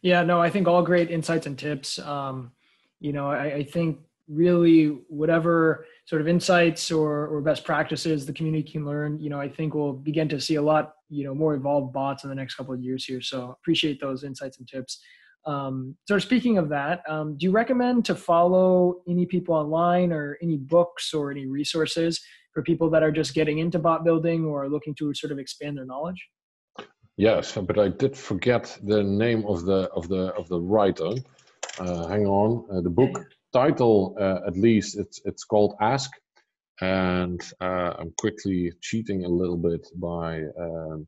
Yeah no i think all great insights and tips. Um, you know I, I think really whatever sort of insights or, or best practices the community can learn you know i think we'll begin to see a lot you know more evolved bots in the next couple of years here so appreciate those insights and tips um, so speaking of that um, do you recommend to follow any people online or any books or any resources for people that are just getting into bot building or looking to sort of expand their knowledge? Yes, but I did forget the name of the of the of the writer. Uh, hang on, uh, the book title, uh, at least it's it's called Ask, and uh, I'm quickly cheating a little bit by um,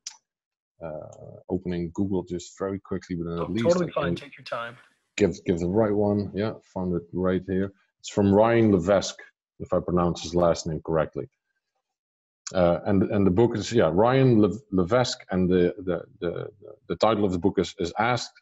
uh, opening Google just very quickly, but at oh, least totally fine. Take your time. Give give the right one. Yeah, found it right here. It's from Ryan Levesque, if I pronounce his last name correctly. Uh, and and the book is yeah Ryan Le, Levesque, and the, the the the title of the book is is asked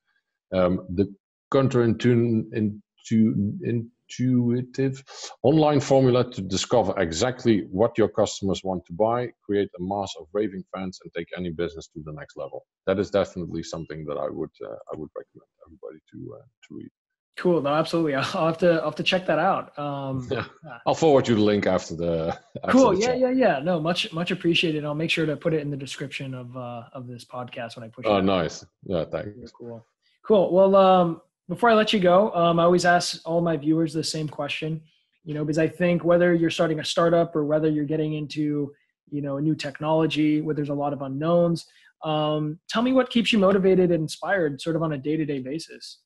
um, the counterintuitive intuitive online formula to discover exactly what your customers want to buy, create a mass of raving fans, and take any business to the next level. That is definitely something that I would uh, I would recommend everybody to uh, to read. Cool. No, absolutely. I'll have to I'll have to check that out. Um, yeah. I'll forward you the link after the. After cool. The yeah, yeah, yeah. No, much much appreciated. I'll make sure to put it in the description of uh, of this podcast when I push. It. Oh, it nice. Yeah, thanks. Cool. Cool. Well, um, before I let you go, um, I always ask all my viewers the same question. You know, because I think whether you're starting a startup or whether you're getting into you know a new technology where there's a lot of unknowns, um, tell me what keeps you motivated and inspired, sort of on a day to day basis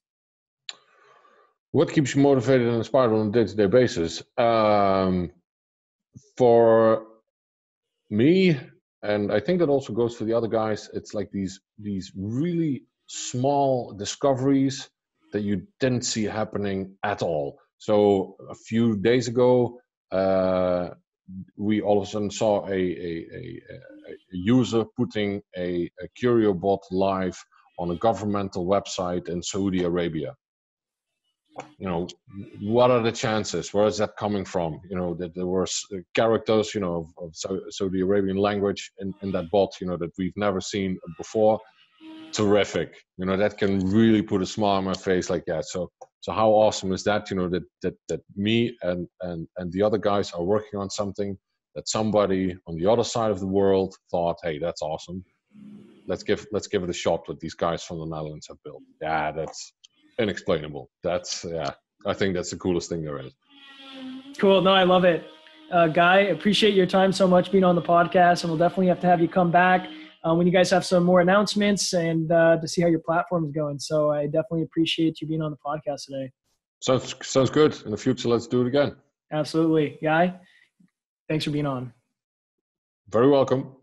what keeps you motivated and inspired on a day-to-day basis um, for me and i think that also goes for the other guys it's like these these really small discoveries that you didn't see happening at all. So a few days ago uh, we all of a sudden saw a, a, a, a user putting a, a Quriobot live on a governmental website in saudi arabia. You know what are the chances? Where is that coming from? You know that there were characters you know of, of saudi arabian language in, in that bot you know that we've never seen before terrific you know that can really put a smile on my face like that so so how awesome is that you know that that that me and and and the other guys are working on something that somebody on the other side of the world thought hey that's awesome let's give let's give it a shot what these guys from the netherlands have built yeah that's inexplainable. That's yeah. I think that's the coolest thing there is. Cool. No, I love it. Uh, Guy, appreciate your time so much being on the podcast, and we'll definitely have to have you come back uh, when you guys have some more announcements and uh, to see how your platform is going. So I definitely appreciate you being on the podcast today. Sounds sounds good. In the future, let's do it again. Absolutely, Guy. Thanks for being on. Very welcome.